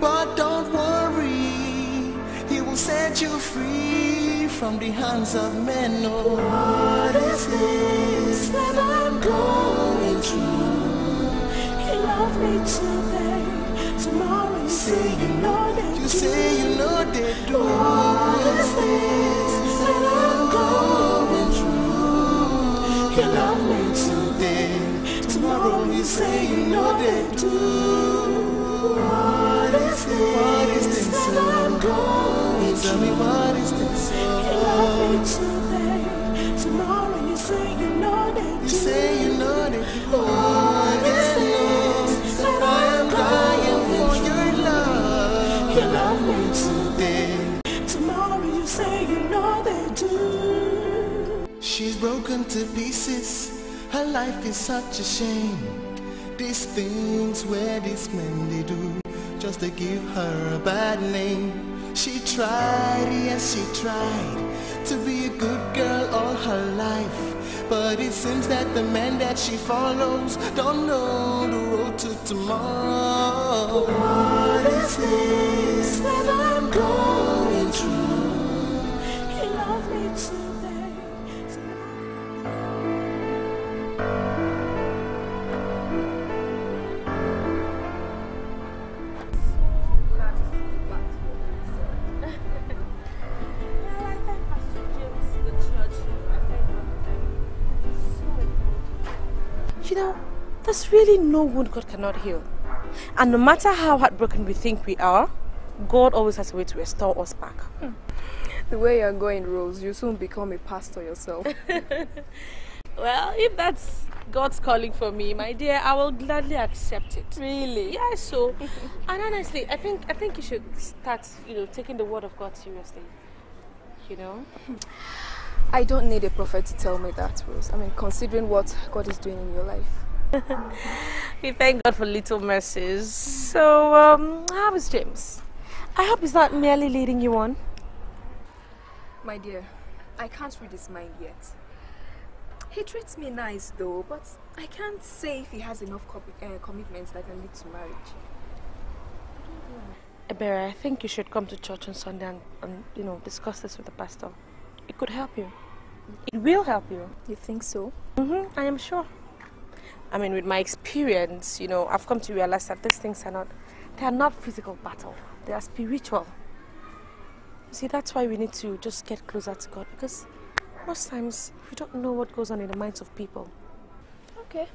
but don't worry, He will set you free from the hands of men. Oh, what is this that I'm going through? He loved me today, tomorrow you say you know they do. You say you know they do. What is this that I'm going through? He loved me today, tomorrow you say you know they do. What is this, what is this that I'm going through? Tell me what is this? He loved me today, tomorrow you say you know they do. You say you know they do. She's broken to pieces. Her life is such a shame. These things where these men they do just to give her a bad name. She tried, yes, she tried to be a good girl all her life. But it seems that the men that she follows don't know the road to tomorrow. What is this that I'm going know, there's really no wound God cannot heal. And no matter how heartbroken we think we are, God always has a way to restore us back. Hmm. The way you're going, Rose, you soon become a pastor yourself. *laughs* Well, if that's God's calling for me, my dear, I will gladly accept it. Really? Yeah, so and honestly, I think I think you should start, you know, taking the word of God seriously. You know? I don't need a prophet to tell me that, Rose. I mean, considering what God is doing in your life. *laughs* we thank God for little mercies. So, um, how is James? I hope he's not merely leading you on. My dear, I can't read his mind yet. He treats me nice though, but I can't say if he has enough co- uh, commitments that can lead to marriage. Ebere, I think you should come to church on Sunday and, and you know discuss this with the pastor. It could help you. It will help you. You think so? Mm-hmm, I am sure. I mean, with my experience, you know, I've come to realize that these things are not, they are not physical battle. They are spiritual. You see, that's why we need to just get closer to God because most times we don't know what goes on in the minds of people. Okay.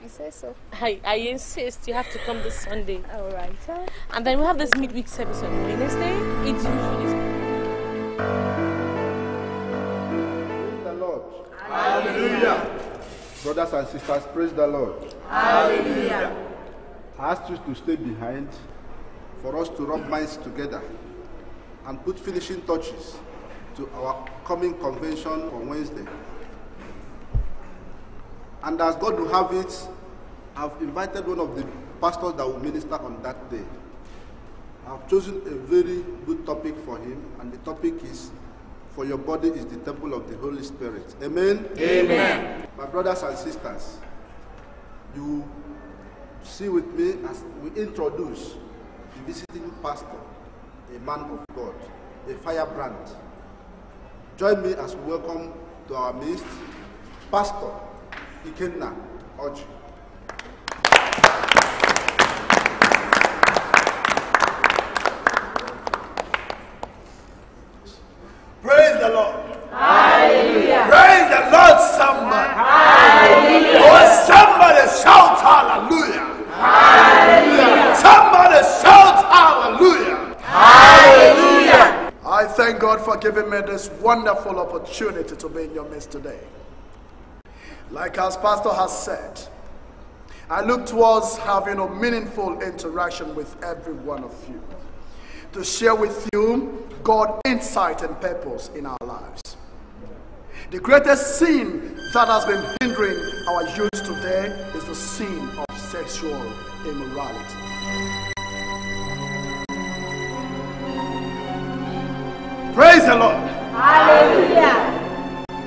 You say so. I, I insist you have to come this Sunday. All right. And then we have this midweek service on Wednesday. It's usually Brothers and sisters, praise the Lord. Hallelujah. I asked you to stay behind for us to rub minds together and put finishing touches to our coming convention on Wednesday. And as God will have it, I've invited one of the pastors that will minister on that day. I've chosen a very good topic for him, and the topic is For your body is the temple of the Holy Spirit. Amen? Amen. My brothers and sisters, you see with me as we introduce the visiting pastor, a man of God, a firebrand. Join me as we welcome to our midst Pastor Ikenna Oji. The Lord. Hallelujah. Praise the Lord, somebody. Hallelujah. Oh, somebody shout hallelujah. Hallelujah. Somebody shout hallelujah. Hallelujah. I thank God for giving me this wonderful opportunity to be in your midst today. Like as Pastor has said, I look towards having a meaningful interaction with every one of you to share with you God insight and purpose in our lives. The greatest sin that has been hindering our youth today is the sin of sexual immorality. Praise the Lord. Hallelujah.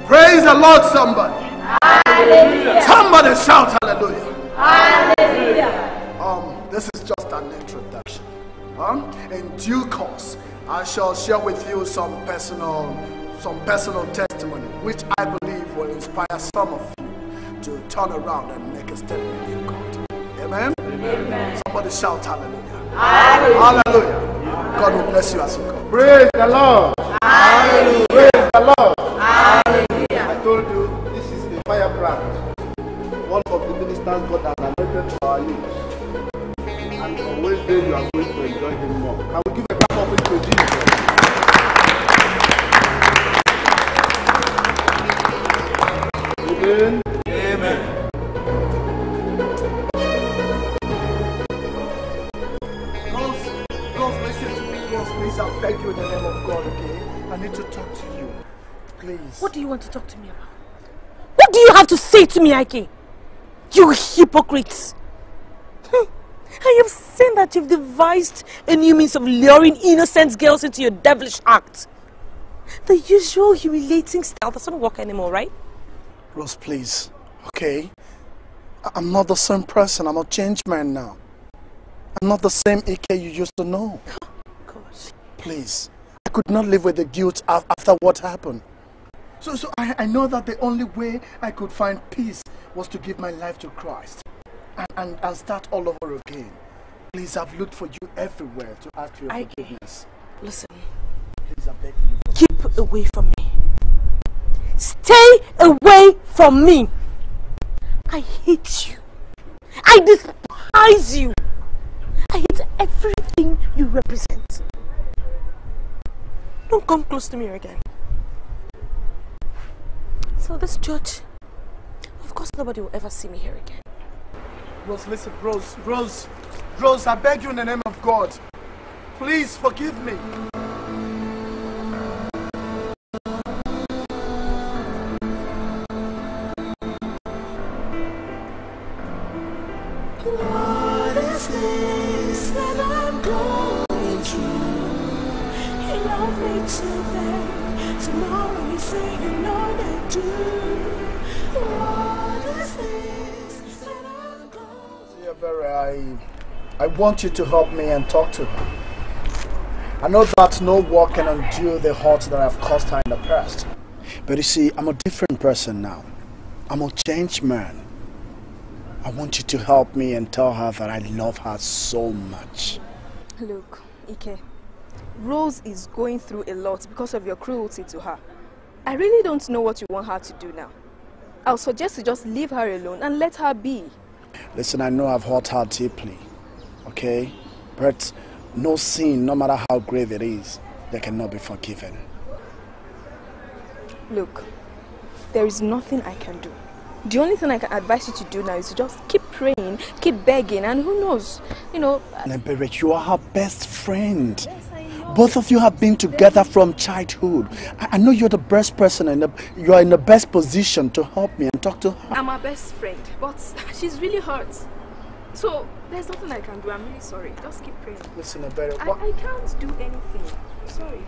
Praise the Lord, somebody. Hallelujah. Somebody shout hallelujah. Hallelujah. Um, this is just an introduction. Um, in due course, I shall share with you some personal, some personal testimony, which I believe will inspire some of you to turn around and make a statement for God. Amen. Amen. Somebody shout hallelujah. Hallelujah. Hallelujah. God will bless you as you come. Praise the Lord. Hallelujah. Praise the Lord. Hallelujah. I told you this is the firebrand, one of the ministers God has anointed for our youth. And on Wednesday you are going to enjoy him more. Can we give a clap of it to Jesus? Amen. Amen. Rose, Rose, listen to me. Rose, please, I beg you in the name of God, okay? I need to talk to you. Please. What do you want to talk to me about? What do you have to say to me, Ike? You hypocrites! Hmm. I have seen that you've devised a new means of luring innocent girls into your devilish act. The usual humiliating style doesn't work anymore, right? Rose, please, okay? I'm not the same person. I'm a changed man now. I'm not the same Ike you used to know. *gasps* Gosh. Please. I could not live with the guilt after what happened. So, so I, I know that the only way I could find peace was to give my life to Christ and, and, start all over again. Please, I've looked for you everywhere to ask for your Ike. forgiveness. Listen, Please, I beg for you. keep away from me. Stay away from me. I hate you. I despise you. I hate everything you represent. Don't come close to me again. So this church, of course nobody will ever see me here again. Rose, listen, Rose, Rose, Rose, I beg you in the name of God. Please forgive me. Want you to help me and talk to her. I know that no war can undo the hurt that I've caused her in the past. But you see, I'm a different person now. I'm a changed man. I want you to help me and tell her that I love her so much. Look, Ike, Rose is going through a lot because of your cruelty to her. I really don't know what you want her to do now. I'll suggest you just leave her alone and let her be. Listen, I know I've hurt her deeply, okay? But no sin, no matter how grave it is, that cannot be forgiven. Look, there is nothing I can do. The only thing I can advise you to do now is to just keep praying, keep begging, and who knows, you know. Uh, Leberet, you are her best friend. Both of you have been together from childhood. I, I know you're the best person and you're in the best position to help me and talk to her. I'm her best friend, but she's really hurt. So there's nothing I can do. I'm really sorry. Just keep praying. Listen, Abere, I, I can't do anything. I'm sorry.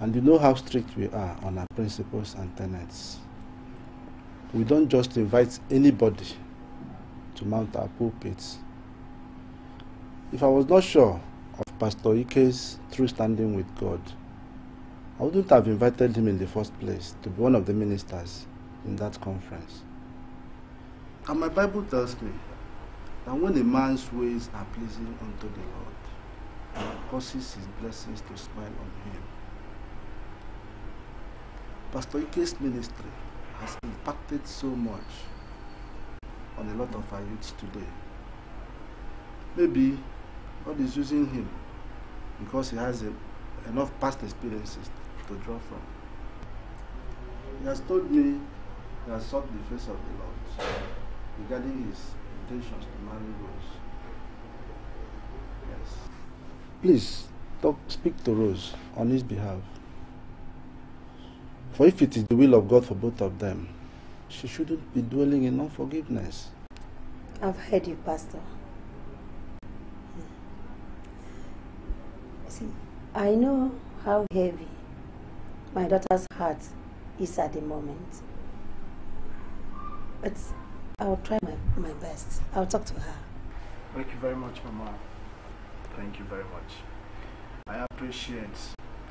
And you know how strict we are on our principles and tenets. We don't just invite anybody to mount our pulpits. If I was not sure of Pastor Ike's true standing with God, I wouldn't have invited him in the first place to be one of the ministers in that conference. And my Bible tells me that when a man's ways are pleasing unto the Lord, causes his blessings to smile on him. Pastor Ike's ministry has impacted so much on a lot of our youths today. Maybe God is using him because he has a, enough past experiences to draw from. He has told me he has sought the face of the Lord regarding his intentions to marry Rose. Yes. Please, talk, speak to Rose on his behalf. For if it is the will of God for both of them, she shouldn't be dwelling in unforgiveness. I've heard you, Pastor. Hmm. See, I know how heavy my daughter's heart is at the moment. But I'll try my, my best. I'll talk to her. Thank you very much, Mama. Thank you very much. I appreciate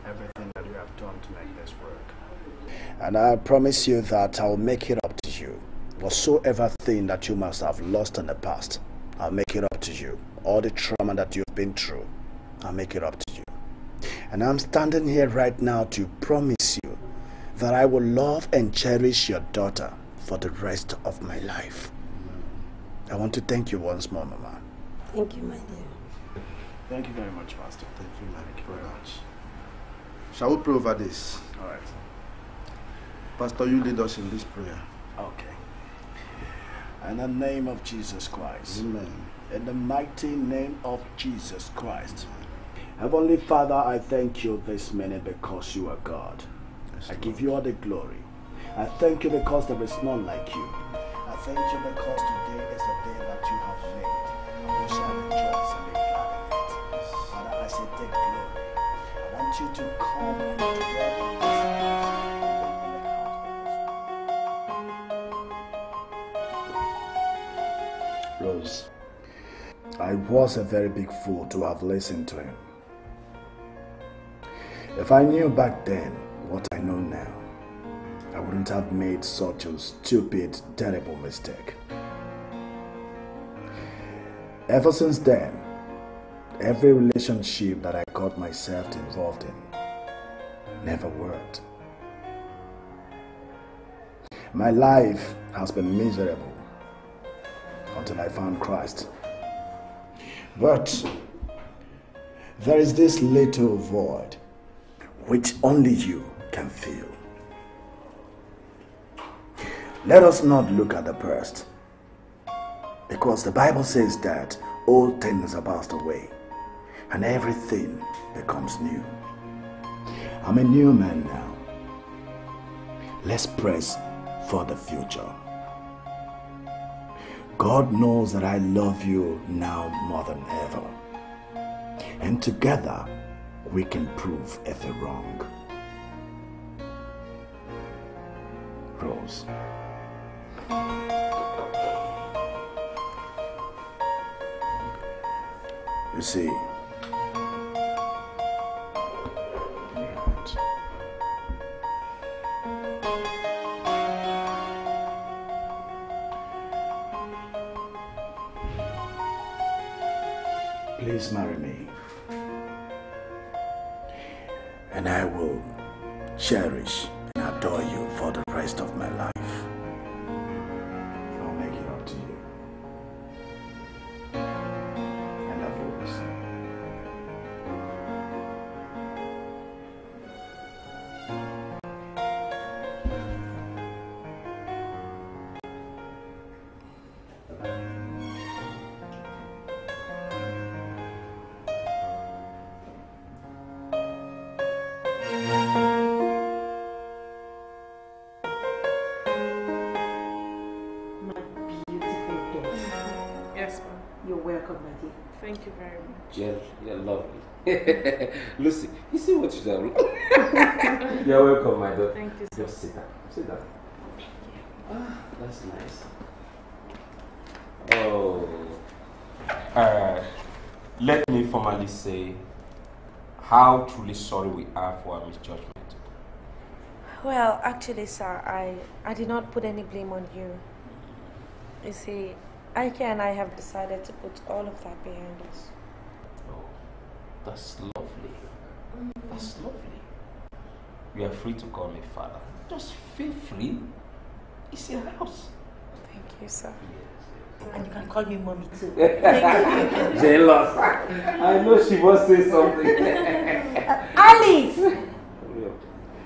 everything that you have done to make this work. And I promise you that I'll make it up to you. Whatsoever thing that you must have lost in the past, I'll make it up to you. All the trauma that you've been through, I'll make it up to you. And I'm standing here right now to promise you that I will love and cherish your daughter for the rest of my life. I want to thank you once more, Mama. Thank you, my dear. Thank you very much, Pastor. Thank you, Thank you very much. Shall we pray over this? All right. Pastor, you lead us in this prayer. Okay. In the name of Jesus Christ. Amen. In the mighty name of Jesus Christ. Heavenly Father, I thank you this minute because you are God. Yes, I give you all the glory. I thank you because there is none like you. I thank you because today is the day that you have made. We shall rejoice and be want you to come Rose, I was a very big fool to have listened to him. If I knew back then what I know now, I wouldn't have made such a stupid, terrible mistake. Ever since then, every relationship that I got myself involved in never worked. My life has been miserable until I found Christ. But there is this little void which only you can fill. Let us not look at the past because the Bible says that all things are passed away and everything becomes new. I'm a new man now. Let's press for the future. God knows that I love you now more than ever. And together, we can prove every wrong. Rose. You see, please marry me. And I will cherish and adore you for the rest of my life. *laughs* Lucy, you see what you done? *laughs* you're welcome, my daughter. Thank you, Just sit down. Sit down. Ah, that's nice. Oh. Uh, let me formally say how truly sorry we are for our misjudgment. Well, actually, sir, I, I did not put any blame on you. You see, Ike and I have decided to put all of that behind us. That's lovely. That's lovely. You are free to call me father. Just feel free. It's your house. Thank you, sir. And you can call me mommy too. *laughs* Jealous. I know she must say something. Uh, Alice! Hurry up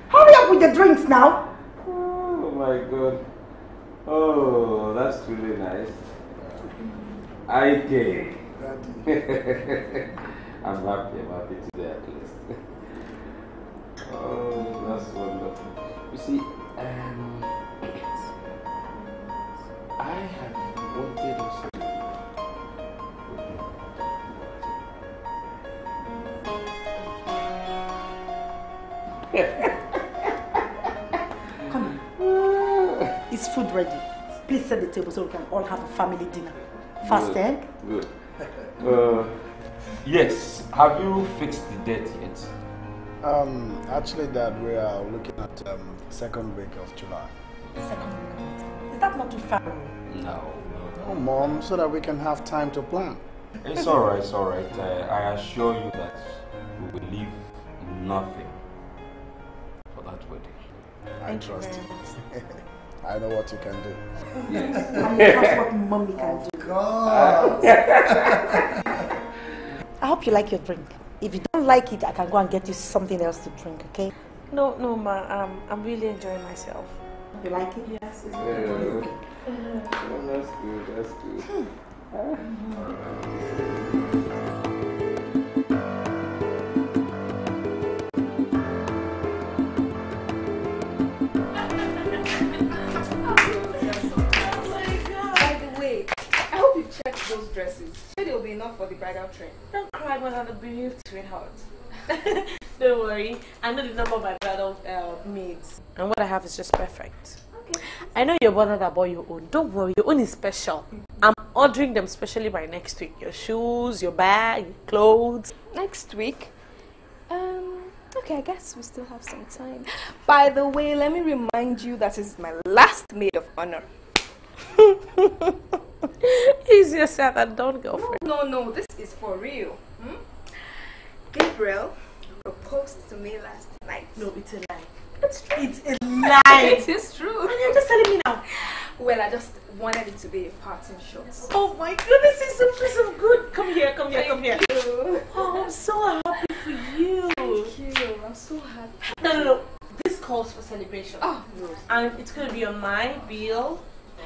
Hurry up with the drinks now! Oh my god. Oh, that's really nice. I IK. *laughs* I'm happy, I'm happy today at least. *laughs* Oh, that's wonderful. You see, um, I have wanted us to Come on. Is food ready? Please set the table so we can all have a family dinner. Fast, Good, eh? Good. *laughs* Uh, yes. Have you fixed the date yet? Um, actually, Dad, we are looking at um, second week of July. Second week. Is that not too far? No. Oh, Mom, so that we can have time to plan. It's alright, it's alright. Uh, I assure you that we will leave nothing for that wedding. I Thank you trust very you. *laughs* I know what you can do. And that's what mommy can do. I *laughs* hope you like your drink. If you don't like it, I can go and get you something else to drink, okay? No, no, ma. Um, I'm really enjoying myself. You like it? Yes. Yeah. Oh, that's good, that's good. By I hope you checked those dresses. Sure they'll be enough for the bridal train. Don't cry, mother, the bereaved sweetheart. *laughs* Don't worry. I know the number of my bridal uh, maids. And what I have is just perfect. Okay. I know your brother that bought your own. Don't worry, your own is special. I'm ordering them specially by next week. Your shoes, your bag, your clothes. Next week? Um, okay, I guess we still have some time. By the way, let me remind you that my last maid of honor. *laughs* Easier said than done, girlfriend. No, no, this is for real. Hmm? Gabriel proposed to me last night. No, it's a lie. It's true. It's a lie. *laughs* it is true. And you're just telling me now. Well, I just wanted it to be a parting shot. Oh my goodness, it's so, it's so good. Come here, come here, come here. you. Oh, I'm so happy for you. Thank you. I'm so happy. No, no, no. This calls for celebration. Oh, And it's going to be on my bill.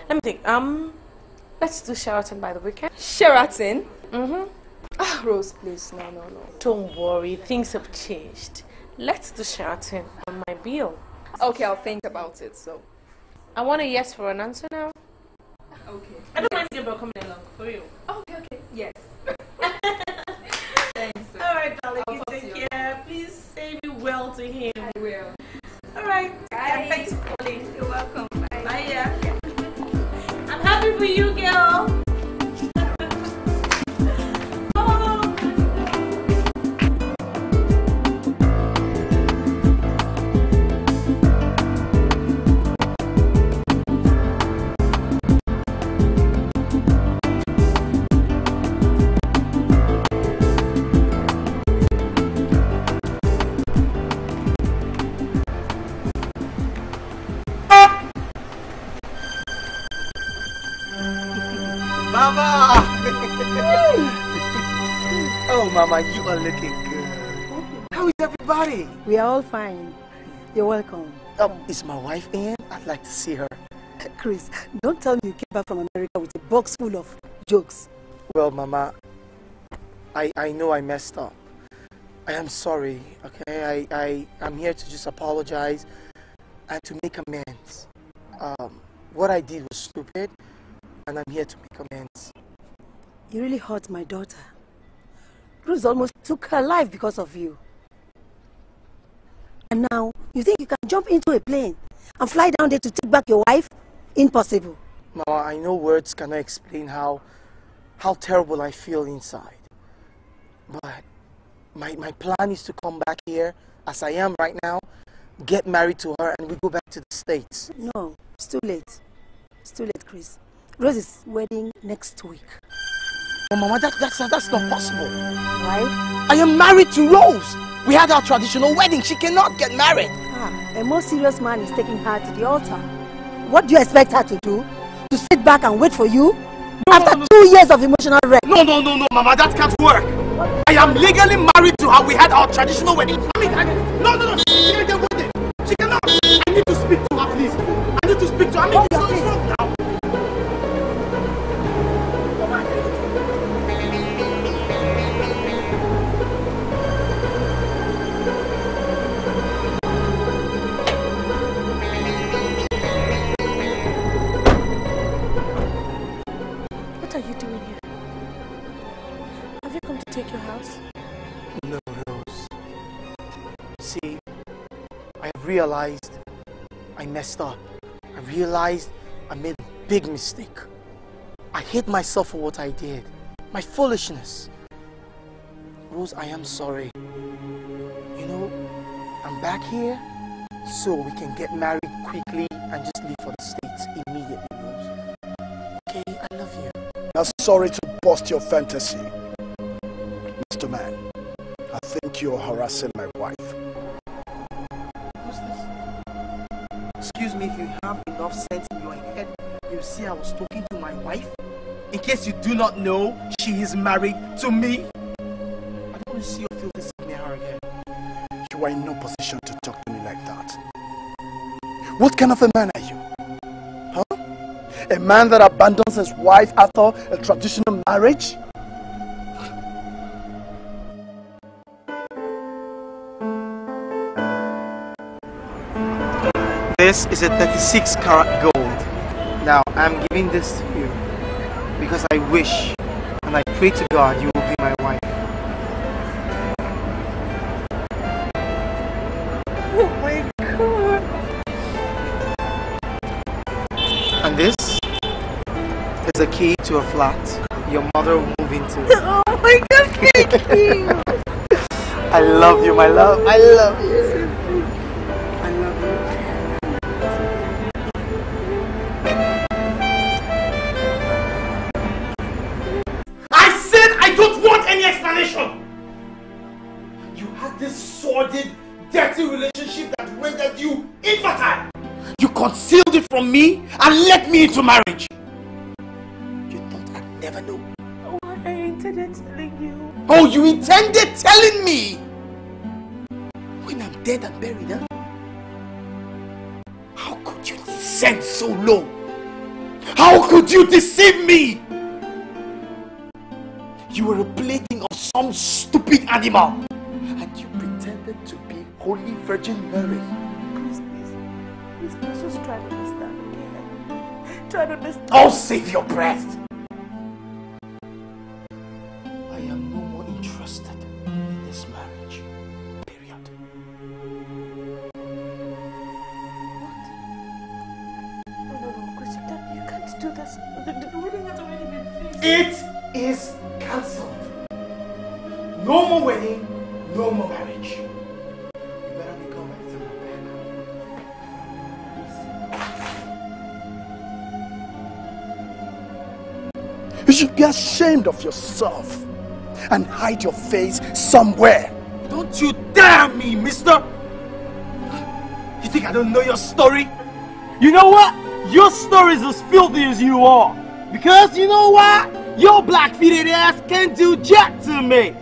Let me think. Um, let's do Sheraton by the weekend. Sheraton? Mm-hmm. Ah, Rose, please. No, no, no. Don't worry, things have changed. Let's do Sheraton on my bill. Okay, I'll think about it. So. I want a yes for an answer now. Okay. I don't mind Gabriel coming along for you. Okay, okay. Yes. *laughs* Thanks. All right, darling. I'll you talk to take you. care. Please say me well to him. I will. All right. Bye. Thanks for calling. You're welcome. Bye. Oh, for you, girl. Mama, you are looking good. How is everybody? We are all fine. You're welcome. Oh, is my wife in? I'd like to see her. Chris, don't tell me you came back from America with a box full of jokes. Well, Mama, I, I know I messed up. I am sorry, okay? I, I, I'm here to just apologize and to make amends. Um, what I did was stupid, and I'm here to make amends. You really hurt my daughter. Rose almost took her life because of you. And now, you think you can jump into a plane and fly down there to take back your wife? Impossible. Mama, I know words cannot explain how, how terrible I feel inside. But my, my plan is to come back here as I am right now, get married to her, and we go back to the States. No, it's too late. It's too late, Chris. Rose's wedding next week. Oh, Mama, that, that's, that's not possible. Why? I am married to Rose. We had our traditional wedding. She cannot get married. Ah, a more serious man is taking her to the altar. What do you expect her to do? To sit back and wait for you? No, After no, no. two years of emotional wreck? No, no, no, no, Mama, that can't work. I am legally married to her. We had our traditional wedding. I mean, I, mean no, no, no. She can't get wedding. She cannot. I need to speak to her, please. I need to speak to her. I mean, to take your house? No, Rose. See, I have realized I messed up. I realized I made a big mistake. I hate myself for what I did. My foolishness. Rose, I am sorry. You know, I'm back here so we can get married quickly and just leave for the States immediately, Rose. Okay, I love you. I'm sorry to bust your fantasy. You do not know, she is married to me. I don't want to see or feel this near her again. You are in no position to talk to me like that. What kind of a man are you? Huh? A man that abandons his wife after a traditional marriage? This is a 36 karat gold. Now, I'm giving this to you because I wish and I pray to God you will be my wife. Oh my god. And this is a key to a flat your mother will move into. Oh my god, thank you. *laughs* I love you, my love. I love you. Into marriage. You thought I'd never know. Oh, I intended telling you. Oh, you intended telling me? When I'm dead and buried, huh? How could you descend so low? How could you deceive me? You were a plaything of some stupid animal. And you pretended to be Holy Virgin Mary. Try to understand. Oh, save your breath. Of yourself and hide your face somewhere. Don't you dare me, mister! You think I don't know your story? You know what? Your story is as filthy as you are. Because you know what? Your black-feeted ass can't do jack to me.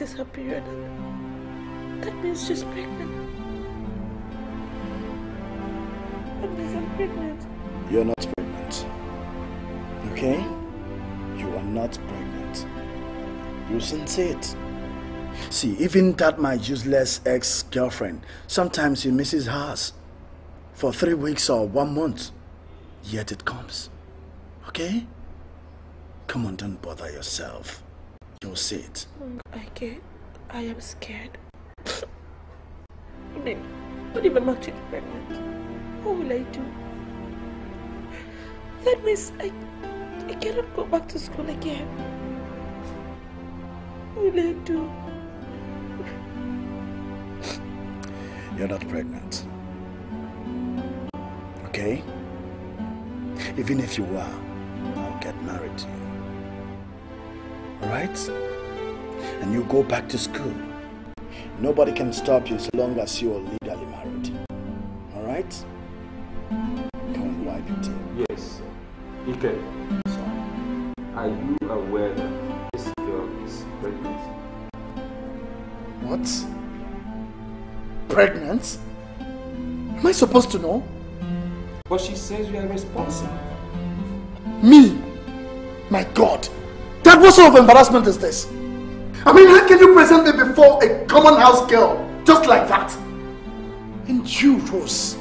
A girl her period, that means she's pregnant. And yes, I'm pregnant. You're not pregnant. Okay? You are not pregnant. You shouldn't it. See, even that my useless ex-girlfriend, sometimes he misses hers for three weeks or one month. Yet it comes. Okay? Come on, don't bother yourself. You'll see it. I get, I am scared. I mean, what if I'm actually pregnant? What will I do? That means I, I cannot go back to school again. What will I do? You're not pregnant. Okay? Even if you are, I'll get married to you. Alright? And you go back to school. Nobody can stop you as long as you are legally married. Alright? Come on, wipe your tear. Yes. Ike, are you aware that this girl is pregnant? What? Pregnant? Am I supposed to know? But she says we are responsible. Me? My God! Sort of embarrassment is this? I mean, how can you present me before a common house girl just like that? And you, Rose,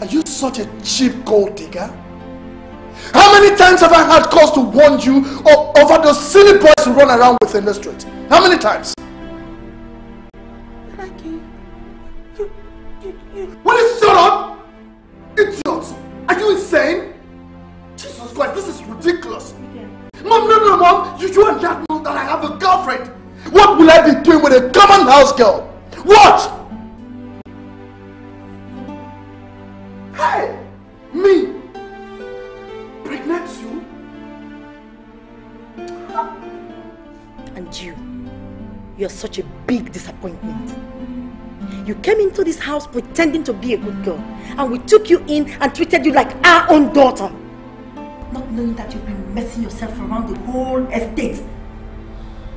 are you such a cheap gold digger? How many times have I had cause to warn you over those silly boys who run around with in the street? How many times? Girl? What? Hey! Me? Pregnant you? And you, you're such a big disappointment. You came into this house pretending to be a good girl, and we took you in and treated you like our own daughter. Not knowing that you've been messing yourself around the whole estate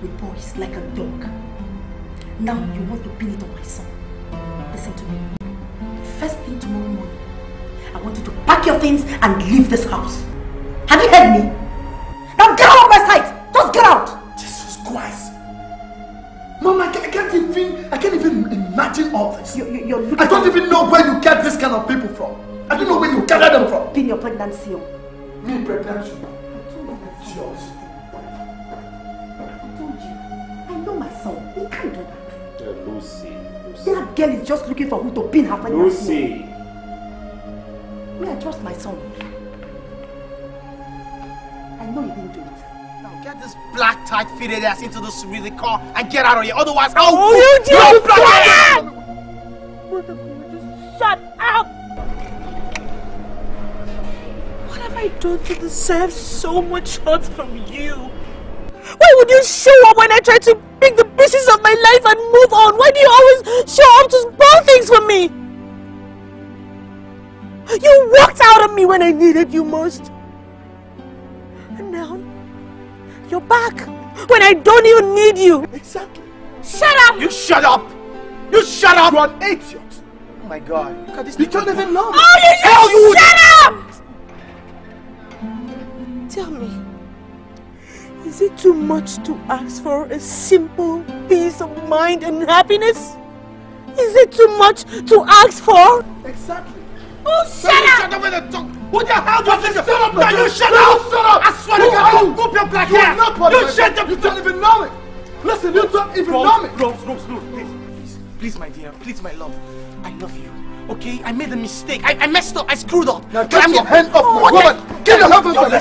with boys like a dog. Now you want to pin it on my son. Listen to me. First thing tomorrow morning, I want you to pack your things and leave this house. Have you heard me? Now get out of my sight! Just get out! Jesus Christ! Mom, I can't, I can't even, I can't even imagine all this. You, you, you're I don't even know where you get this kind of people from. I don't know where you gather them from. Pin your pregnancy. Me? Idiot. I told you. I know my son. He can't do that. Lucy, Lucy. That girl is just looking for who to pin her pregnancy Lucy. on. Me, I trust my son. I know he didn't do it. Now get this black tight fitted ass into this really car and get out of here. Otherwise, I'll. Oh, you You're just black shut ass! Both of you just shut up! What have I done to deserve so much hurt from you? Why would you show up when I try to pick the pieces of my life and move on? Why do you always show up to spoil things for me? You walked out on me when I needed you most. And now, you're back when I don't even need you. Exactly. Shut up! You shut up! You shut up! You're an idiot. Oh my god. Look at this. You don't even know me. Oh, you Hell, you- shut up! Tell me, is it too much to ask for a simple peace of mind and happiness? Is it too much to ask for? Exactly. Oh, shut up! Shut up with the! What the hell do you think? Shut up, No, you shut up! shut up. I swear to God, I'll you? whoop your black You ass! not You shut the You don't even know me. Listen, you don't even know me. Rose, Rose, Rose, Rose, please, please, my dear, please, my love, I love you. Okay, I made a mistake. I, I messed up. I screwed up. Now get I'm your hand off my woman. Get your hand off my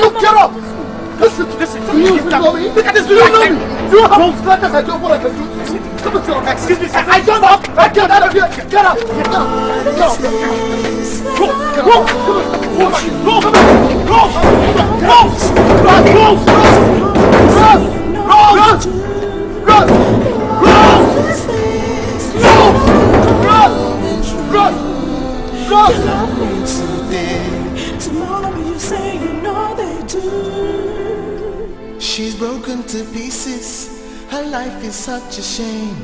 woman. Get up. Listen, Listen, do you even know me? Look at this Do you black know guy. me? Do you have those letters I know what I can do to you? Come and sit on Excuse me, sir. I don't know. I get out of here. Get up. Get up. Get up. Go. Get up. Come on. Come on. Go. Come on. Go. Go. Go. Run. Run. Run. Run. Run. Run. Run. Just- you love me today. Tomorrow you say you know they do. She's broken to pieces. Her life is such a shame.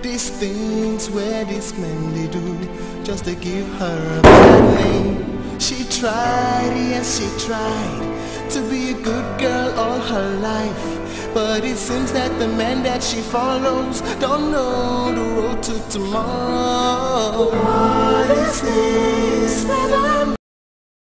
These things where these men they do just to give her a bad name. She tried, yes she tried to be a good girl all her life. But it seems that the man that she follows don't know the road to tomorrow. What is this